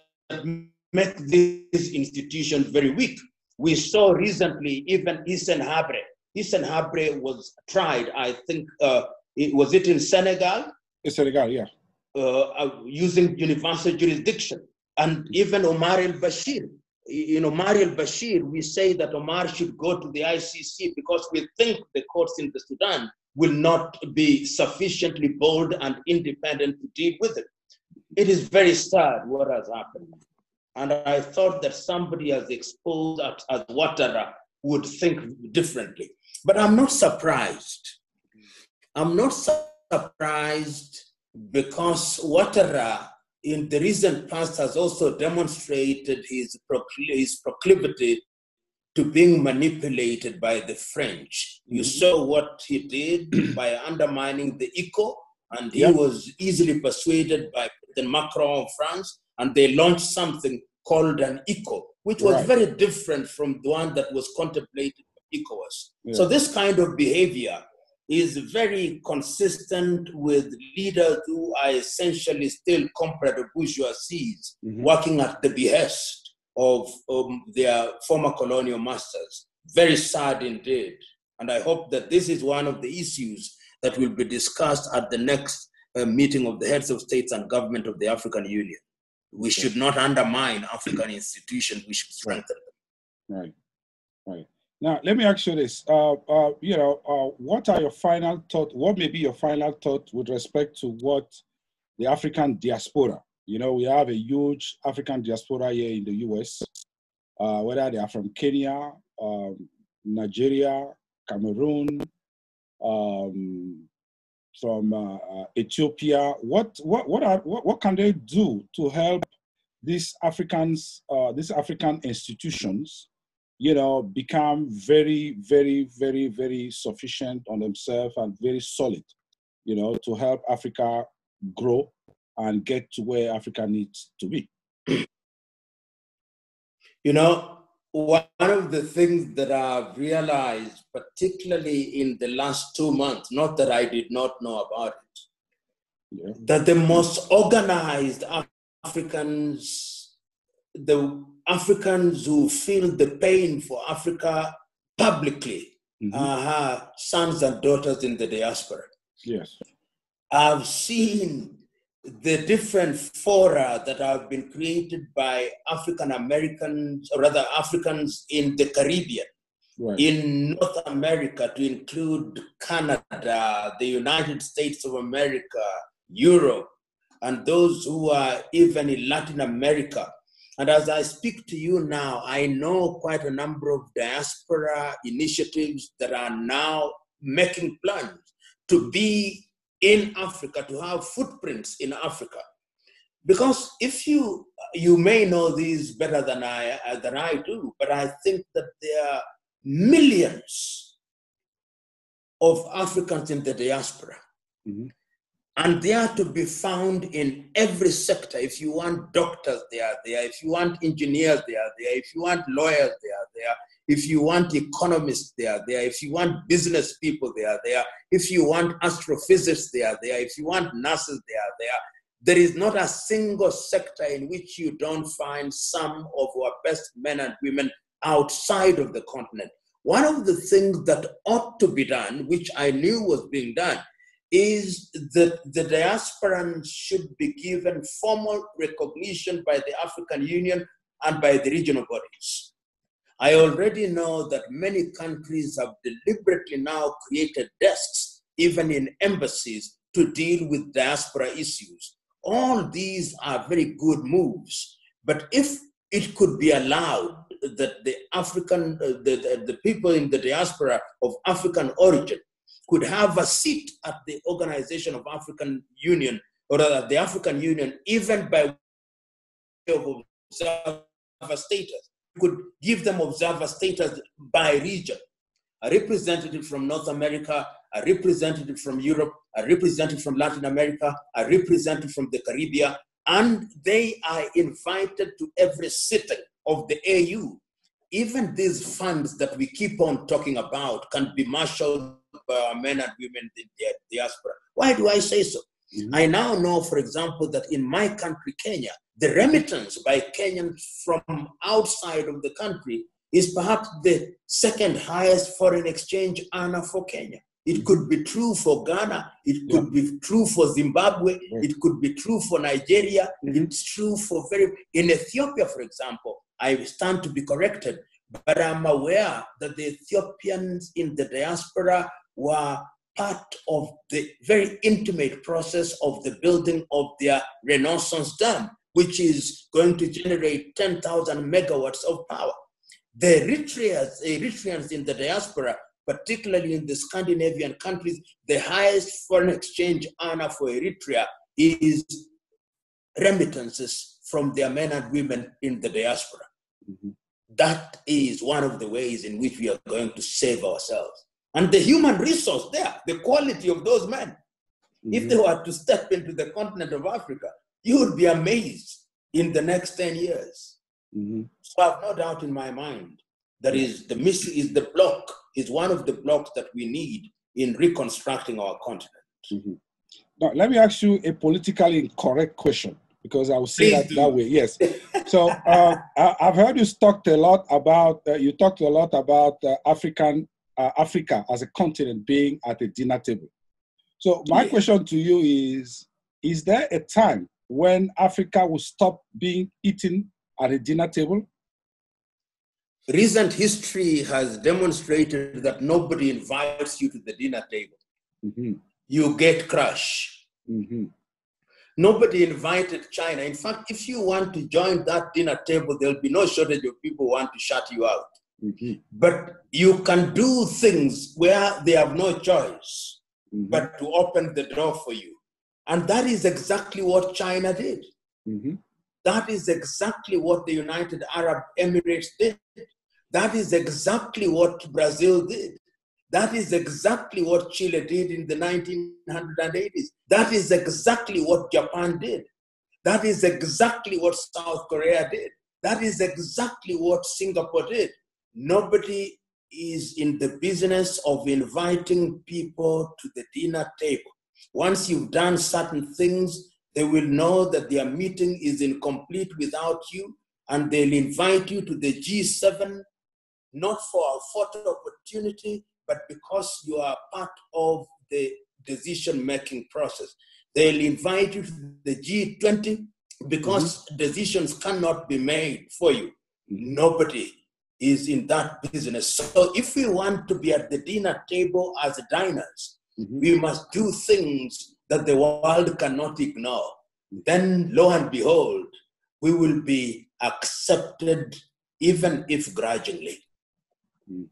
make these institutions very weak. We saw recently even Hissène Habré, Hissène Habré was tried, I think, uh, it, was it in Senegal? In Senegal, yeah. Uh, uh, using universal jurisdiction. And even Omar el Bashir, know, Omar Bashir, we say that Omar should go to the ICC because we think the courts in the Sudan will not be sufficiently bold and independent to deal with it. It is very sad what has happened. And I thought that somebody as exposed as, as Ouattara would think differently. But I'm not surprised. I'm not surprised because Ouattara in the recent past has also demonstrated his, his proclivity to being manipulated by the French. You mm-hmm. saw what he did *clears throat* by undermining the ECO, and he yep. was easily persuaded by President Macron of France, and they launched something called an ECO, which was right. very different from the one that was contemplated by ECOWAS. Yeah. So this kind of behavior is very consistent with leaders who are essentially still comprador bourgeoisie mm-hmm. working at the behest of um, their former colonial masters. Very sad indeed. And I hope that this is one of the issues that will be discussed at the next uh, meeting of the heads of states and government of the African Union. We should not undermine African institutions, we should strengthen them. Right, right. Now, let me ask you this. Uh, uh, you know, uh, what are your final thoughts? What may be your final thought with respect to what the African diaspora? You know, we have a huge African diaspora here in the U.S. Uh, whether they are from Kenya, um, Nigeria, Cameroon, um, from uh, uh, Ethiopia. What what what are what, what can they do to help these Africans, these African institutions? You know, become very, very, very, very sufficient on themselves and very solid, you know, to help Africa grow and get to where Africa needs to be. *clears throat* You know, one of the things that I've realized, particularly in the last two months, not that I did not know about it, yeah. that the most organized Africans, the Africans who feel the pain for Africa publicly mm-hmm. are her sons and daughters in the diaspora. Yes. I've seen the different fora that have been created by African Americans, or rather Africans in the Caribbean, right. in North America, to include Canada, the United States of America, Europe, and those who are even in Latin America and as I speak to you now, I know quite a number of diaspora initiatives that are now making plans to be in Africa, to have footprints in Africa. Because if you you may know these better than I than I do, but I think that there are millions of Africans in the diaspora. Mm-hmm. And they are to be found in every sector. If you want doctors, they are there. If you want engineers, they are there. If you want lawyers, they are there. If you want economists, they are there. If you want business people, they are there. If you want astrophysicists, they are there. If you want nurses, they are there. There is not a single sector in which you don't find some of our best men and women outside of the continent. One of the things that ought to be done, which I knew was being done, is that the diasporans should be given formal recognition by the African Union and by the regional bodies. I already know that many countries have deliberately now created desks, even in embassies, to deal with diaspora issues. All these are very good moves. But if it could be allowed that the African, uh, the, the, the people in the diaspora of African origin could have a seat at the Organization of African Union, or rather the African Union, even by observer status, could give them observer status by region. A representative from North America, a representative from Europe, a representative from Latin America, a representative from the Caribbean, and they are invited to every sitting of the AU. Even these funds that we keep on talking about can be marshaled by men and women in the diaspora. Why do I say so? Mm-hmm. I now know, for example, that in my country, Kenya, the remittance by Kenyans from outside of the country is perhaps the second highest foreign exchange earner for Kenya. It could be true for Ghana. It could yeah. be true for Zimbabwe. Yeah. It could be true for Nigeria. Mm-hmm. It's true for very, in Ethiopia, for example, I stand to be corrected, but I'm aware that the Ethiopians in the diaspora were part of the very intimate process of the building of their Renaissance Dam which is going to generate 10,000 megawatts of power. The Eritreans, Eritreans in the diaspora, particularly in the Scandinavian countries, the highest foreign exchange earner for Eritrea is remittances from their men and women in the diaspora. Mm-hmm. That is one of the ways in which we are going to save ourselves. And the human resource there, the quality of those men, mm-hmm. if they were to step into the continent of Africa, you would be amazed in the next 10 years. Mm-hmm. So I have no doubt in my mind that is the miss is the block, is one of the blocks that we need in reconstructing our continent. Mm-hmm. Now, let me ask you a politically incorrect question because I will say Please that do. that way. Yes. *laughs* so uh, I, have heard you talked a lot about uh, you talked a lot about uh, African uh, Africa as a continent being at a dinner table. So my yes. question to you is: Is there a time when Africa will stop being eaten at a dinner table? Recent history has demonstrated that nobody invites you to the dinner table. Mm-hmm. You get crushed. Mm-hmm. Nobody invited China. In fact, if you want to join that dinner table, there'll be no shortage of people who want to shut you out. Mm-hmm. But you can do things where they have no choice mm-hmm. but to open the door for you. And that is exactly what China did. Mm-hmm. That is exactly what the United Arab Emirates did. That is exactly what Brazil did. That is exactly what Chile did in the 1980s. That is exactly what Japan did. That is exactly what South Korea did. That is exactly what Singapore did. Nobody is in the business of inviting people to the dinner table. Once you've done certain things, they will know that their meeting is incomplete without you, and they'll invite you to the G7, not for a photo opportunity, but because you are part of the decision making process. They'll invite you to the G20 because mm-hmm. decisions cannot be made for you. Nobody is in that business. So if we want to be at the dinner table as diners, Mm-hmm. We must do things that the world cannot ignore. Then, lo and behold, we will be accepted, even if grudgingly. Mm.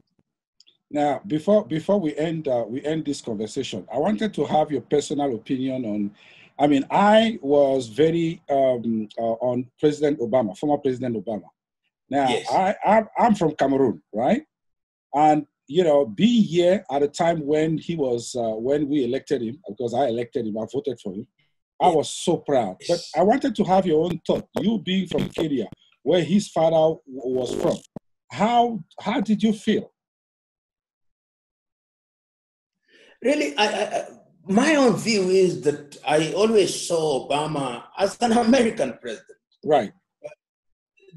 Now, before before we end uh, we end this conversation, I wanted to have your personal opinion on. I mean, I was very um, uh, on President Obama, former President Obama. Now, yes. I, I I'm from Cameroon, right? And you know, being here at a time when he was, uh, when we elected him, because I elected him, I voted for him, I was so proud. But I wanted to have your own thought. You being from Kenya, where his father was from, how how did you feel? Really, I, I, my own view is that I always saw Obama as an American president. Right.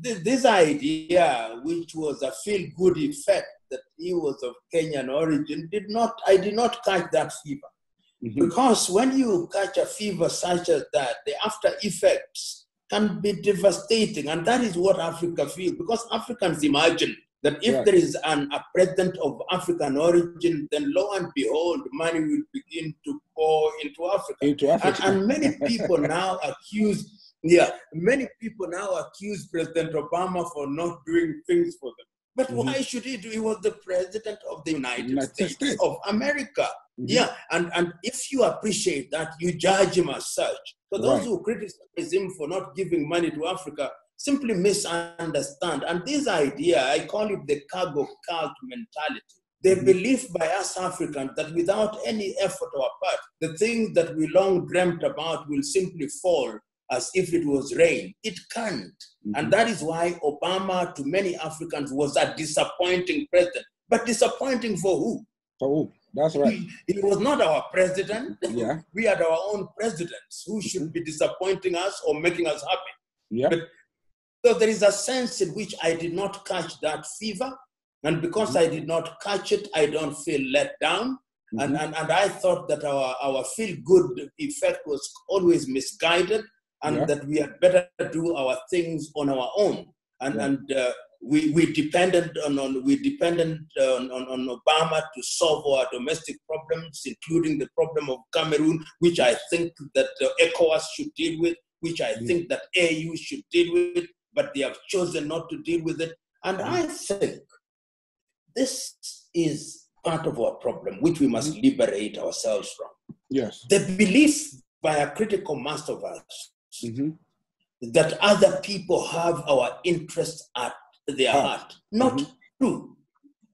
This idea, which was a feel-good effect that he was of Kenyan origin did not, I did not catch that fever. Mm-hmm. Because when you catch a fever such as that, the after effects can be devastating. And that is what Africa feels because Africans imagine that if Yeah. there is an, a president of African origin, then lo and behold, money will begin to pour into Africa. Into And, Africa. and many people now accuse, yeah, many people now accuse President Obama for not doing things for them. But Mhm. why should he do? He was the president of the United, United States, States. of America. Mhm. Yeah, and, and if you appreciate that, you judge him as such. So those Right. who criticize him for not giving money to Africa simply misunderstand. And this idea, I call it the cargo cult mentality. The Mhm. belief by us Africans that without any effort on our part, the things that we long dreamt about will simply fall as if it was rain. It can't. Mhm. And that is why Obama, to many Africans, was a disappointing president. But disappointing for who? For who? That's right. He, he was not our president. Yeah. *laughs* We had our own presidents who should be disappointing us or making us happy. Yeah. But- So there is a sense in which I did not catch that fever. And because I did not catch it, I don't feel let down. And, Mhm. and, and I thought that our, our feel good effect was always misguided and Yeah. that we had better do our things on our own. And, Yeah. and uh, we, we depended on, on we depended on, on, on Obama to solve our domestic problems, including the problem of Cameroon, which I think that uh, ECOWAS should deal with, which I Mm. think that AU should deal with, but they have chosen not to deal with it. And. I think this is part of our problem, which we must Mm. liberate ourselves from. Yes. The belief by a critical mass of us Mhm. that other people have our interests at their Heart. heart. Not Mhm. true.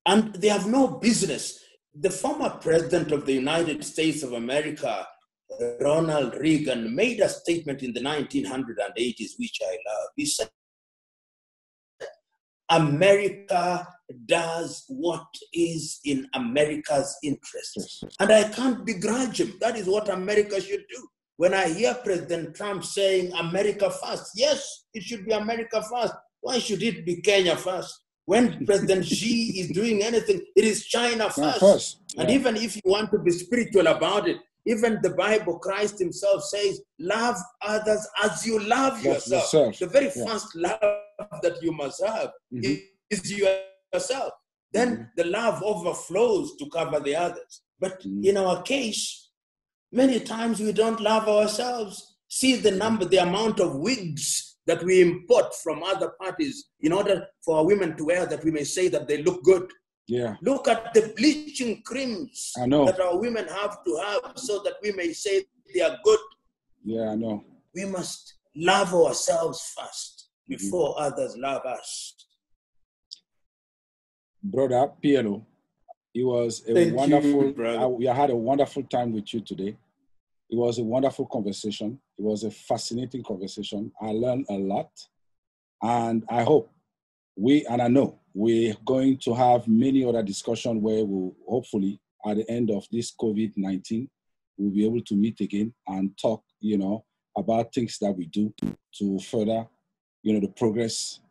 And they have no business. The former president of the United States of America, Ronald Reagan, made a statement in the 1980s, which I love. He said, America does what is in America's interest. And I can't begrudge him. That is what America should do. When I hear President Trump saying America first, yes, it should be America first. Why should it be Kenya first? When *laughs* President Xi is doing anything, it is China first. first. And even if you want to be spiritual about it, even the Bible, Christ Himself says, Love others as you love yourself. yourself. The very Yeah. first love that you must have Mhm. is yourself. Then the love overflows to cover the others. But Mhm. in our case, many times we don't love ourselves. See the number, the amount of wigs that we import from other parties in order for our women to wear that we may say that they look good. Yeah. Look at the bleaching creams I know. that our women have to have so that we may say they are good. Yeah, I know. We must love ourselves first mm-hmm. before others love us. Brother PLO, it was a Thank you, wonderful, brother. I, we had a wonderful time with you today. It was a wonderful conversation. It was a fascinating conversation. I learned a lot. And I hope we, and I know we're going to have many other discussions where we'll hopefully, at the end of this COVID 19, we'll be able to meet again and talk, you know, about things that we do to further, you know, the progress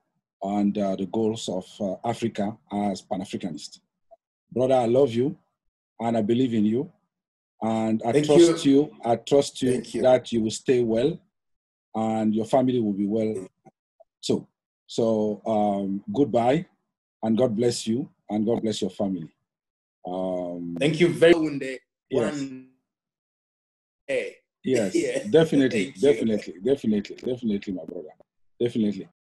and uh, the goals of uh, Africa as Pan Africanist. Brother, I love you and I believe in you. And I Thank trust you. I trust you, you. that you will stay well and your family will be well too. So, um, goodbye and God bless you and God bless your family. Um, Thank you very much. Yes. Yes, *laughs* Yeah. definitely, Thank you. definitely, definitely, definitely, my brother. Definitely.